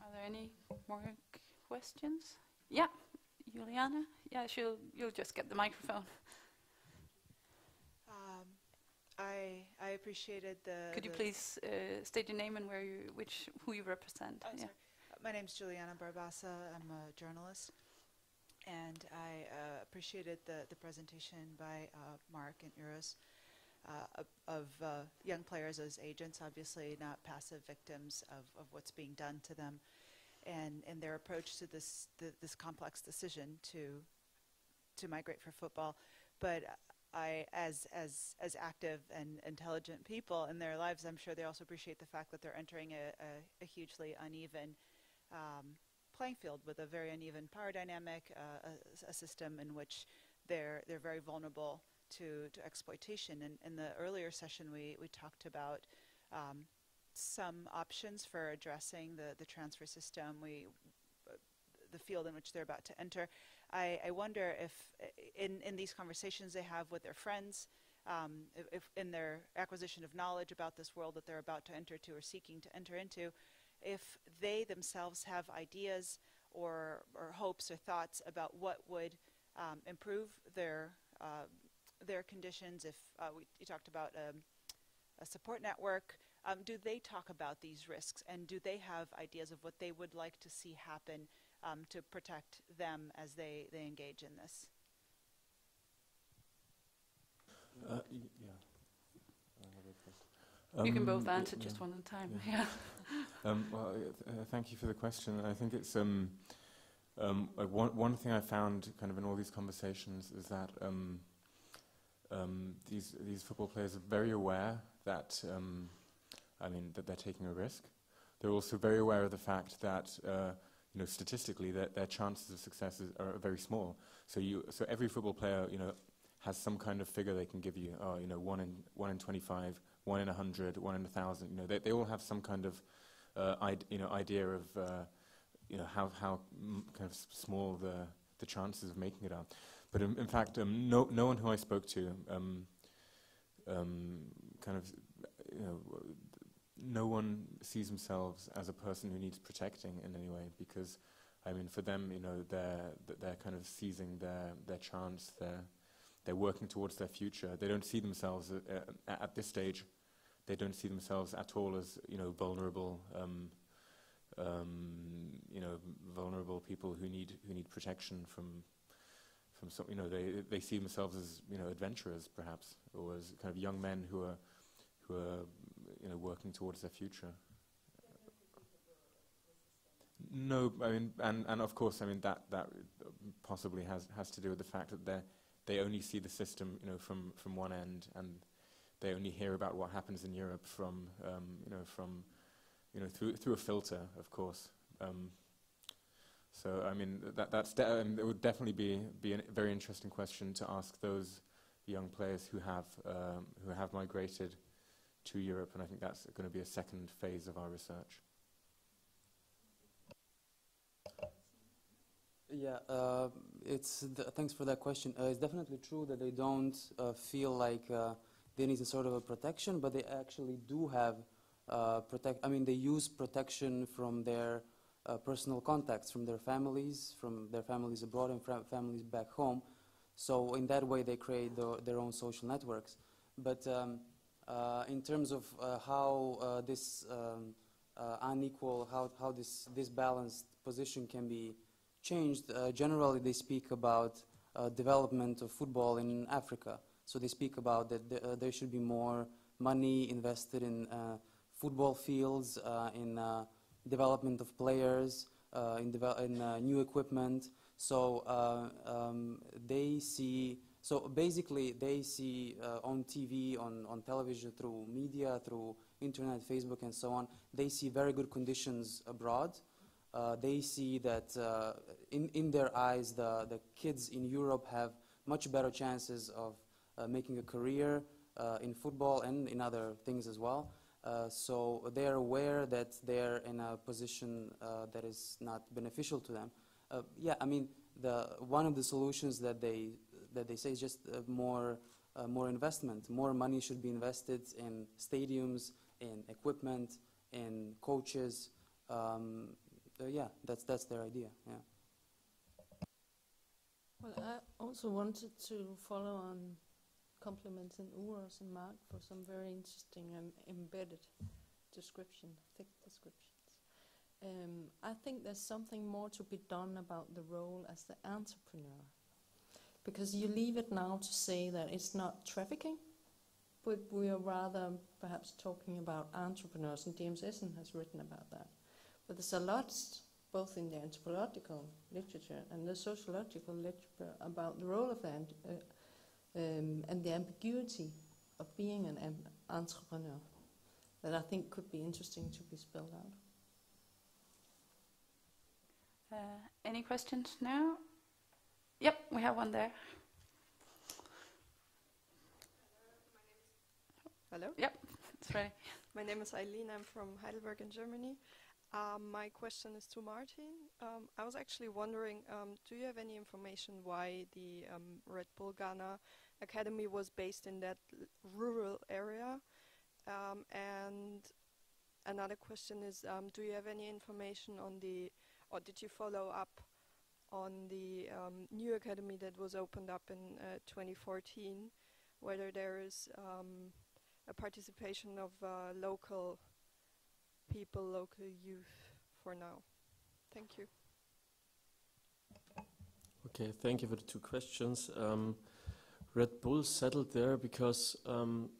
Are there any more questions? Yeah, Juliana. Yeah, she'll. You'll just get the microphone. Um, I I appreciated the. Could you please uh, state your name and where you, which, who you represent? Oh, yeah. sorry. My name's Juliana Barbassa. I'm a journalist and I uh, appreciated the, the presentation by uh, Mark and Uroš uh, of, uh, young players as agents, obviously not passive victims of, of what's being done to them, and, and their approach to this this complex decision to to migrate for football. But I, as as as active and intelligent people in their lives, I'm sure they also appreciate the fact that they're entering a, a, a hugely uneven um, playing field with a very uneven power dynamic, uh, a, a, system in which they're they're very vulnerable to, to exploitation. And in the earlier session, we, we talked about um, some options for addressing the, the transfer system. We the field in which they're about to enter. I, I wonder if in, in these conversations they have with their friends, um, if, if in their acquisition of knowledge about this world that they're about to enter to or seeking to enter into, if they themselves have ideas or, or hopes or thoughts about what would um, improve their uh, their conditions. If uh, we, you talked about um, a support network, um, do they talk about these risks and do they have ideas of what they would like to see happen um, to protect them as they, they engage in this? Uh, y- yeah. you can Um, both answer yeah. just one at a time. Yeah. [LAUGHS] [LAUGHS] Um, well, uh, uh, thank you for the question. I think it's um, um, like one one thing I found kind of in all these conversations is that um, um, these these football players are very aware that um, I mean that they're taking a risk. They're also very aware of the fact that uh, you know statistically that their chances of success are very small. So you so every football player you know has some kind of figure they can give you. Oh, you know, one in one in twenty-five, one in a hundred, one in a thousand. You know, they they all have some kind of uh, you know idea of uh, you know how how kind of small the the chances of making it are. But in, in fact, um, no no one who I spoke to um, um, kind of you know no one sees themselves as a person who needs protecting in any way because I mean for them you know they're they're kind of seizing their their chance they're they're working towards their future they don't see themselves uh, uh, at this stage they don't see themselves at all as you know vulnerable um, um, you know vulnerable people who need who need protection from from some you know they they see themselves as you know adventurers perhaps or as kind of young men who are who are you know working towards their future. No I mean and and of course I mean that that possibly has has to do with the fact that they they only see the system you know from from one end and they only hear about what happens in Europe from um, you know from you know through through a filter of course um, so I mean that that's de- um, it would definitely be be a very interesting question to ask those young players who have um, who have migrated to Europe and I think that's going to be a second phase of our research Yeah, uh, it's th- thanks for that question. Uh, it's definitely true that they don't uh, feel like uh, they need a sort of a protection, but they actually do have uh, protect. I mean, they use protection from their uh, personal contacts, from their families, from their families abroad and fra- families back home. So in that way, they create the, their own social networks. But um, uh, in terms of uh, how uh, this um, uh, unequal, how how this this balanced position can be changed, generally they speak about development of football in Africa. So they speak about that th- uh, there should be more money invested in uh, football fields, uh, in uh, development of players, in, in new equipment. So um, they see, so basically they see on TV, on, on television, through media, through internet, Facebook, and so on, they see very good conditions abroad uh, they see that uh, in, in their eyes the, the kids in Europe have much better chances of making a career uh, in football and in other things as well. Uh, so they are aware that they're in a position uh, that is not beneficial to them. Uh, yeah, I mean, the, one of the solutions that they, that they say is just uh, more, uh, more investment. More money should be invested in stadiums, in equipment, in coaches. Um, uh, yeah, that's that's their idea. Yeah. Well, I also wanted to follow on complimenting Uroš and Mark for some very interesting and embedded description, thick descriptions. Um, I think there's something more to be done about the role as the entrepreneur. Because you leave it now to say that it's not trafficking, but we are rather perhaps talking about entrepreneurs, and James Esson has written about that. But there's a lot, both in the anthropological literature and the sociological literature, about the role of the uh, um, and the ambiguity of being an am- entrepreneur that I think could be interesting to be spelled out. Uh, any questions now? Yep, we have one there. Hello, Yep, It's ready. my name is Eileen. I'm from Heidelberg in Germany. Um, my question is to Martin. Um, I was actually wondering, um, do you have any information why the um, Red Bull Ghana academy was based in that rural area. Um, and another question is, um, do you have any information on the, or did you follow up on the new academy that was opened up in uh, 2014, whether there is a participation of uh, local people, local youth for now? Thank you. Okay, thank you for the two questions. Um, Red Bull settled there because um,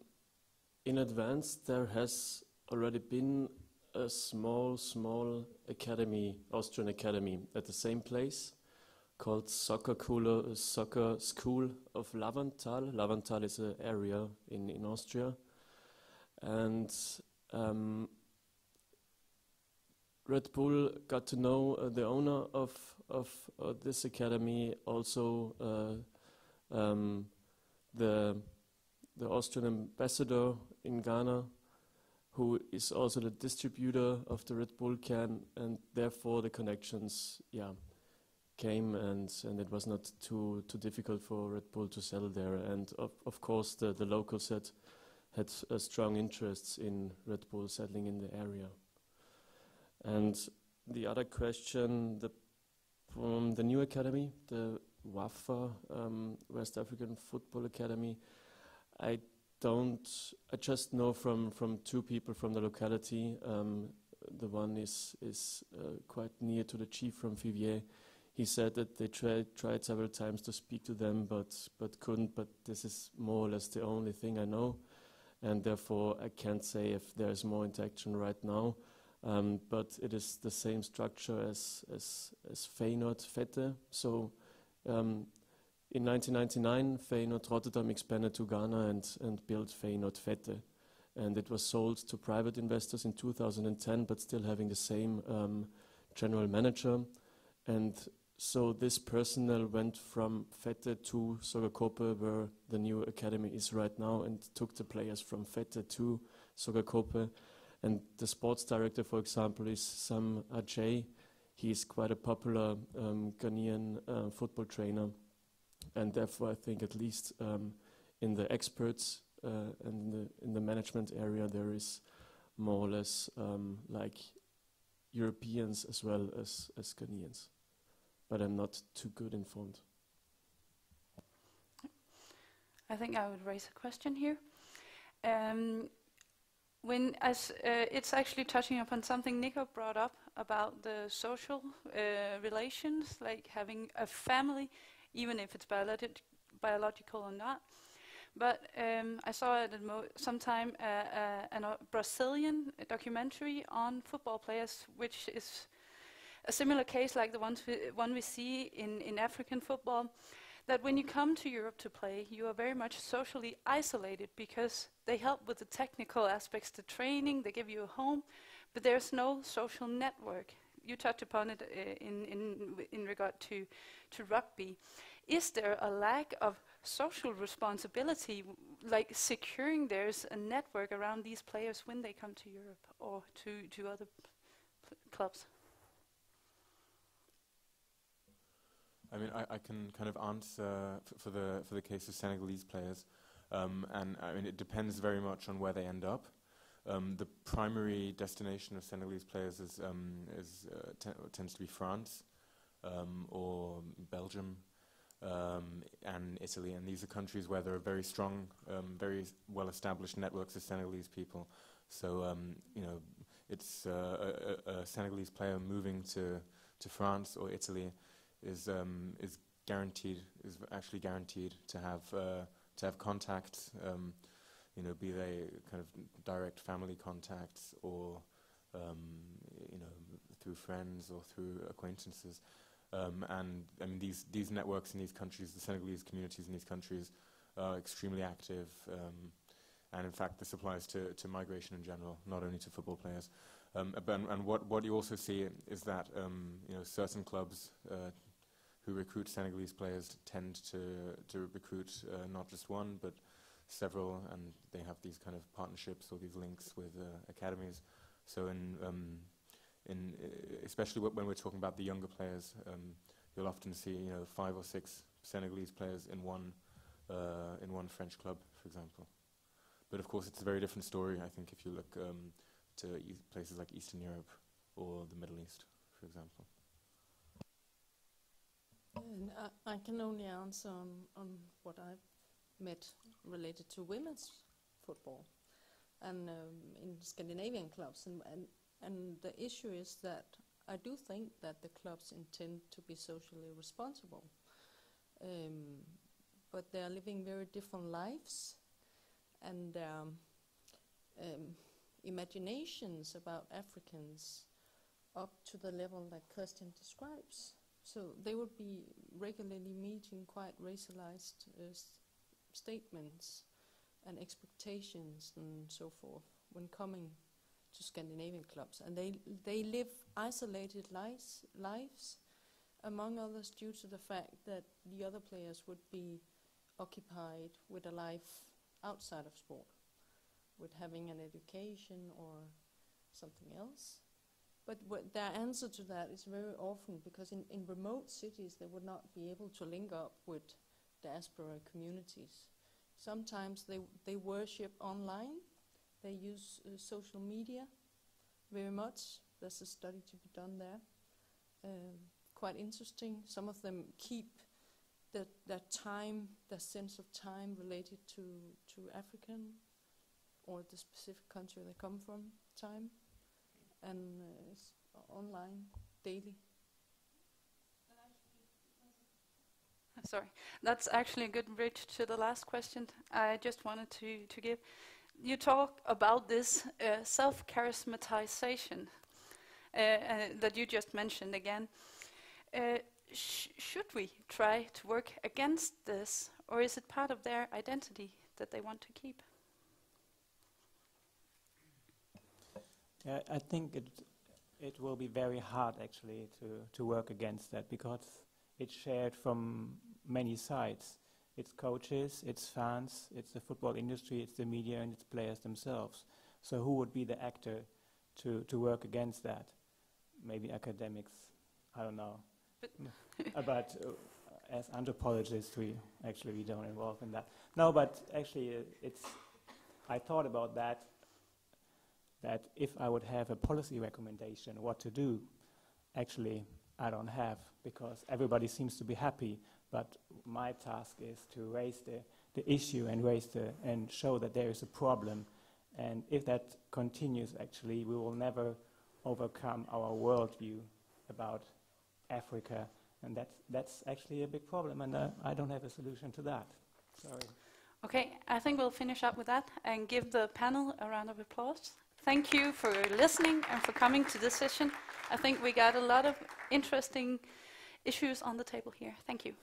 in advance there has already been a small, small academy, Austrian academy, at the same place called Soccer, Cooler, Soccer School of Lavanttal. Lavanttal is an area in, in Austria. And um, Red Bull got to know uh, the owner of of uh, this academy, also uh, um, the the Austrian ambassador in Ghana, who is also the distributor of the Red Bull can, and therefore the connections, yeah, came, and and it was not too too difficult for Red Bull to settle there, and of of course the the locals had had uh, strong interests in Red Bull settling in the area. And the other question, the, from the new academy, the WAFA, um, West African Football Academy, I don't, I just know from, from two people from the locality. Um, the one is, is uh, quite near to the chief from Fiviers. He said that they tried, tried several times to speak to them, but, but couldn't. But this is more or less the only thing I know. And therefore, I can't say if there's more interaction right now. Um, but it is the same structure as, as, as Feyenoord Fetteh. So um, in 1999, Feyenoord Rotterdam expanded to Ghana and, and built Feyenoord Fetteh. And it was sold to private investors in 2010, but still having the same um, general manager. And so this personnel went from Fetteh to Sogakope, where the new academy is right now, and took the players from Fetteh to Sogakope and the sports director, for example, is Sam Ajay. He's quite a popular um, Ghanaian uh, football trainer. And therefore, I think at least um, in the experts uh, and in the, in the, management area, there is more or less um, like Europeans as well as, as Ghanaians. But I'm not too good informed. I think I would raise a question here. Um, when as uh, it's actually touching upon something Niko brought up about the social uh, relations, like having a family, even if it's biologi biological or not. But um, I saw at sometime uh, uh a Brazilian documentary on football players, which is a similar case like the ones we, one we see in, in African football that when you come to Europe to play, you are very much socially isolated because they help with the technical aspects, the training, they give you a home, but there's no social network. You touched upon it uh, in, in, in regard to, to rugby. Is there a lack of social responsibility, like securing there's a network around these players when they come to Europe or to, to other clubs? I mean, I, I can kind of answer for the for the case of Senegalese players, um, and I mean it depends very much on where they end up. Um, the primary destination of Senegalese players is um, is uh, tends to be France um, or Belgium um, and Italy, and these are countries where there are very strong, very well-established networks of Senegalese people. So you know, it's uh, a, a Senegalese player moving to to France or Italy is um, is guaranteed is actually guaranteed to have uh, to have contacts. Um, you know, be they kind of direct family contacts or um, you know through friends or through acquaintances. Um, and I mean these these networks in these countries, the Senegalese communities in these countries, are extremely active. Um, and in fact, this applies to, to migration in general, not only to football players. Um, but, and what, what you also see is that um, you know certain clubs uh, who recruit Senegalese players tend to to recruit uh, not just one but several, and they have these kind of partnerships or these links with uh, academies. So in um, in uh, especially when we're talking about the younger players, um, you'll often see you know five or six Senegalese players in one uh, in one French club, for example. But of course, it's a very different story, I think, if you look um, to places like Eastern Europe or the Middle East, for example. And I, I can only answer on, on what I've met related to women's football and um, in Scandinavian clubs. And, and, and the issue is that I do think that the clubs intend to be socially responsible. Um, but they are living very different lives and um, um, imaginations about Africans up to the level that Kirsten describes. So they would be regularly meeting quite racialized uh, statements and expectations and so forth when coming to Scandinavian clubs. And they, they live isolated lives, lives, among others, due to the fact that the other players would be occupied with a life outside of sport, with having an education or something else. But their answer to that is very often because in, in remote cities they would not be able to link up with diaspora communities. Sometimes they, they worship online, they use uh, social media very much. There's a study to be done there. Um, quite interesting. Some of them keep that, that time, that sense of time related to, to African or the specific country they come from time and uh, online daily. Sorry, that's actually a good bridge to the last question I just wanted to, to give. You talk about this uh, self-charismatization uh, uh, that you just mentioned again. Uh, sh should we try to work against this, or is it part of their identity that they want to keep? Yeah, I think it it will be very hard actually to, to work against that because it's shared from many sides. It's coaches, it's fans, it's the football industry, it's the media, and it's players themselves. So who would be the actor to, to work against that? Maybe academics, I don't know. But, [LAUGHS] but uh, as anthropologists, we actually we don't involve in that. No, but actually, uh, it's. I thought about that. That if I would have a policy recommendation, what to do, actually, I don't have because everybody seems to be happy. But my task is to raise the, the issue and raise the and show that there is a problem. And if that continues, actually, we will never overcome our worldview about Africa, and that's, that's actually a big problem, and uh, I don't have a solution to that. Sorry. Okay, I think we'll finish up with that and give the panel a round of applause. Thank you for listening and for coming to this session. I think we got a lot of interesting issues on the table here. Thank you.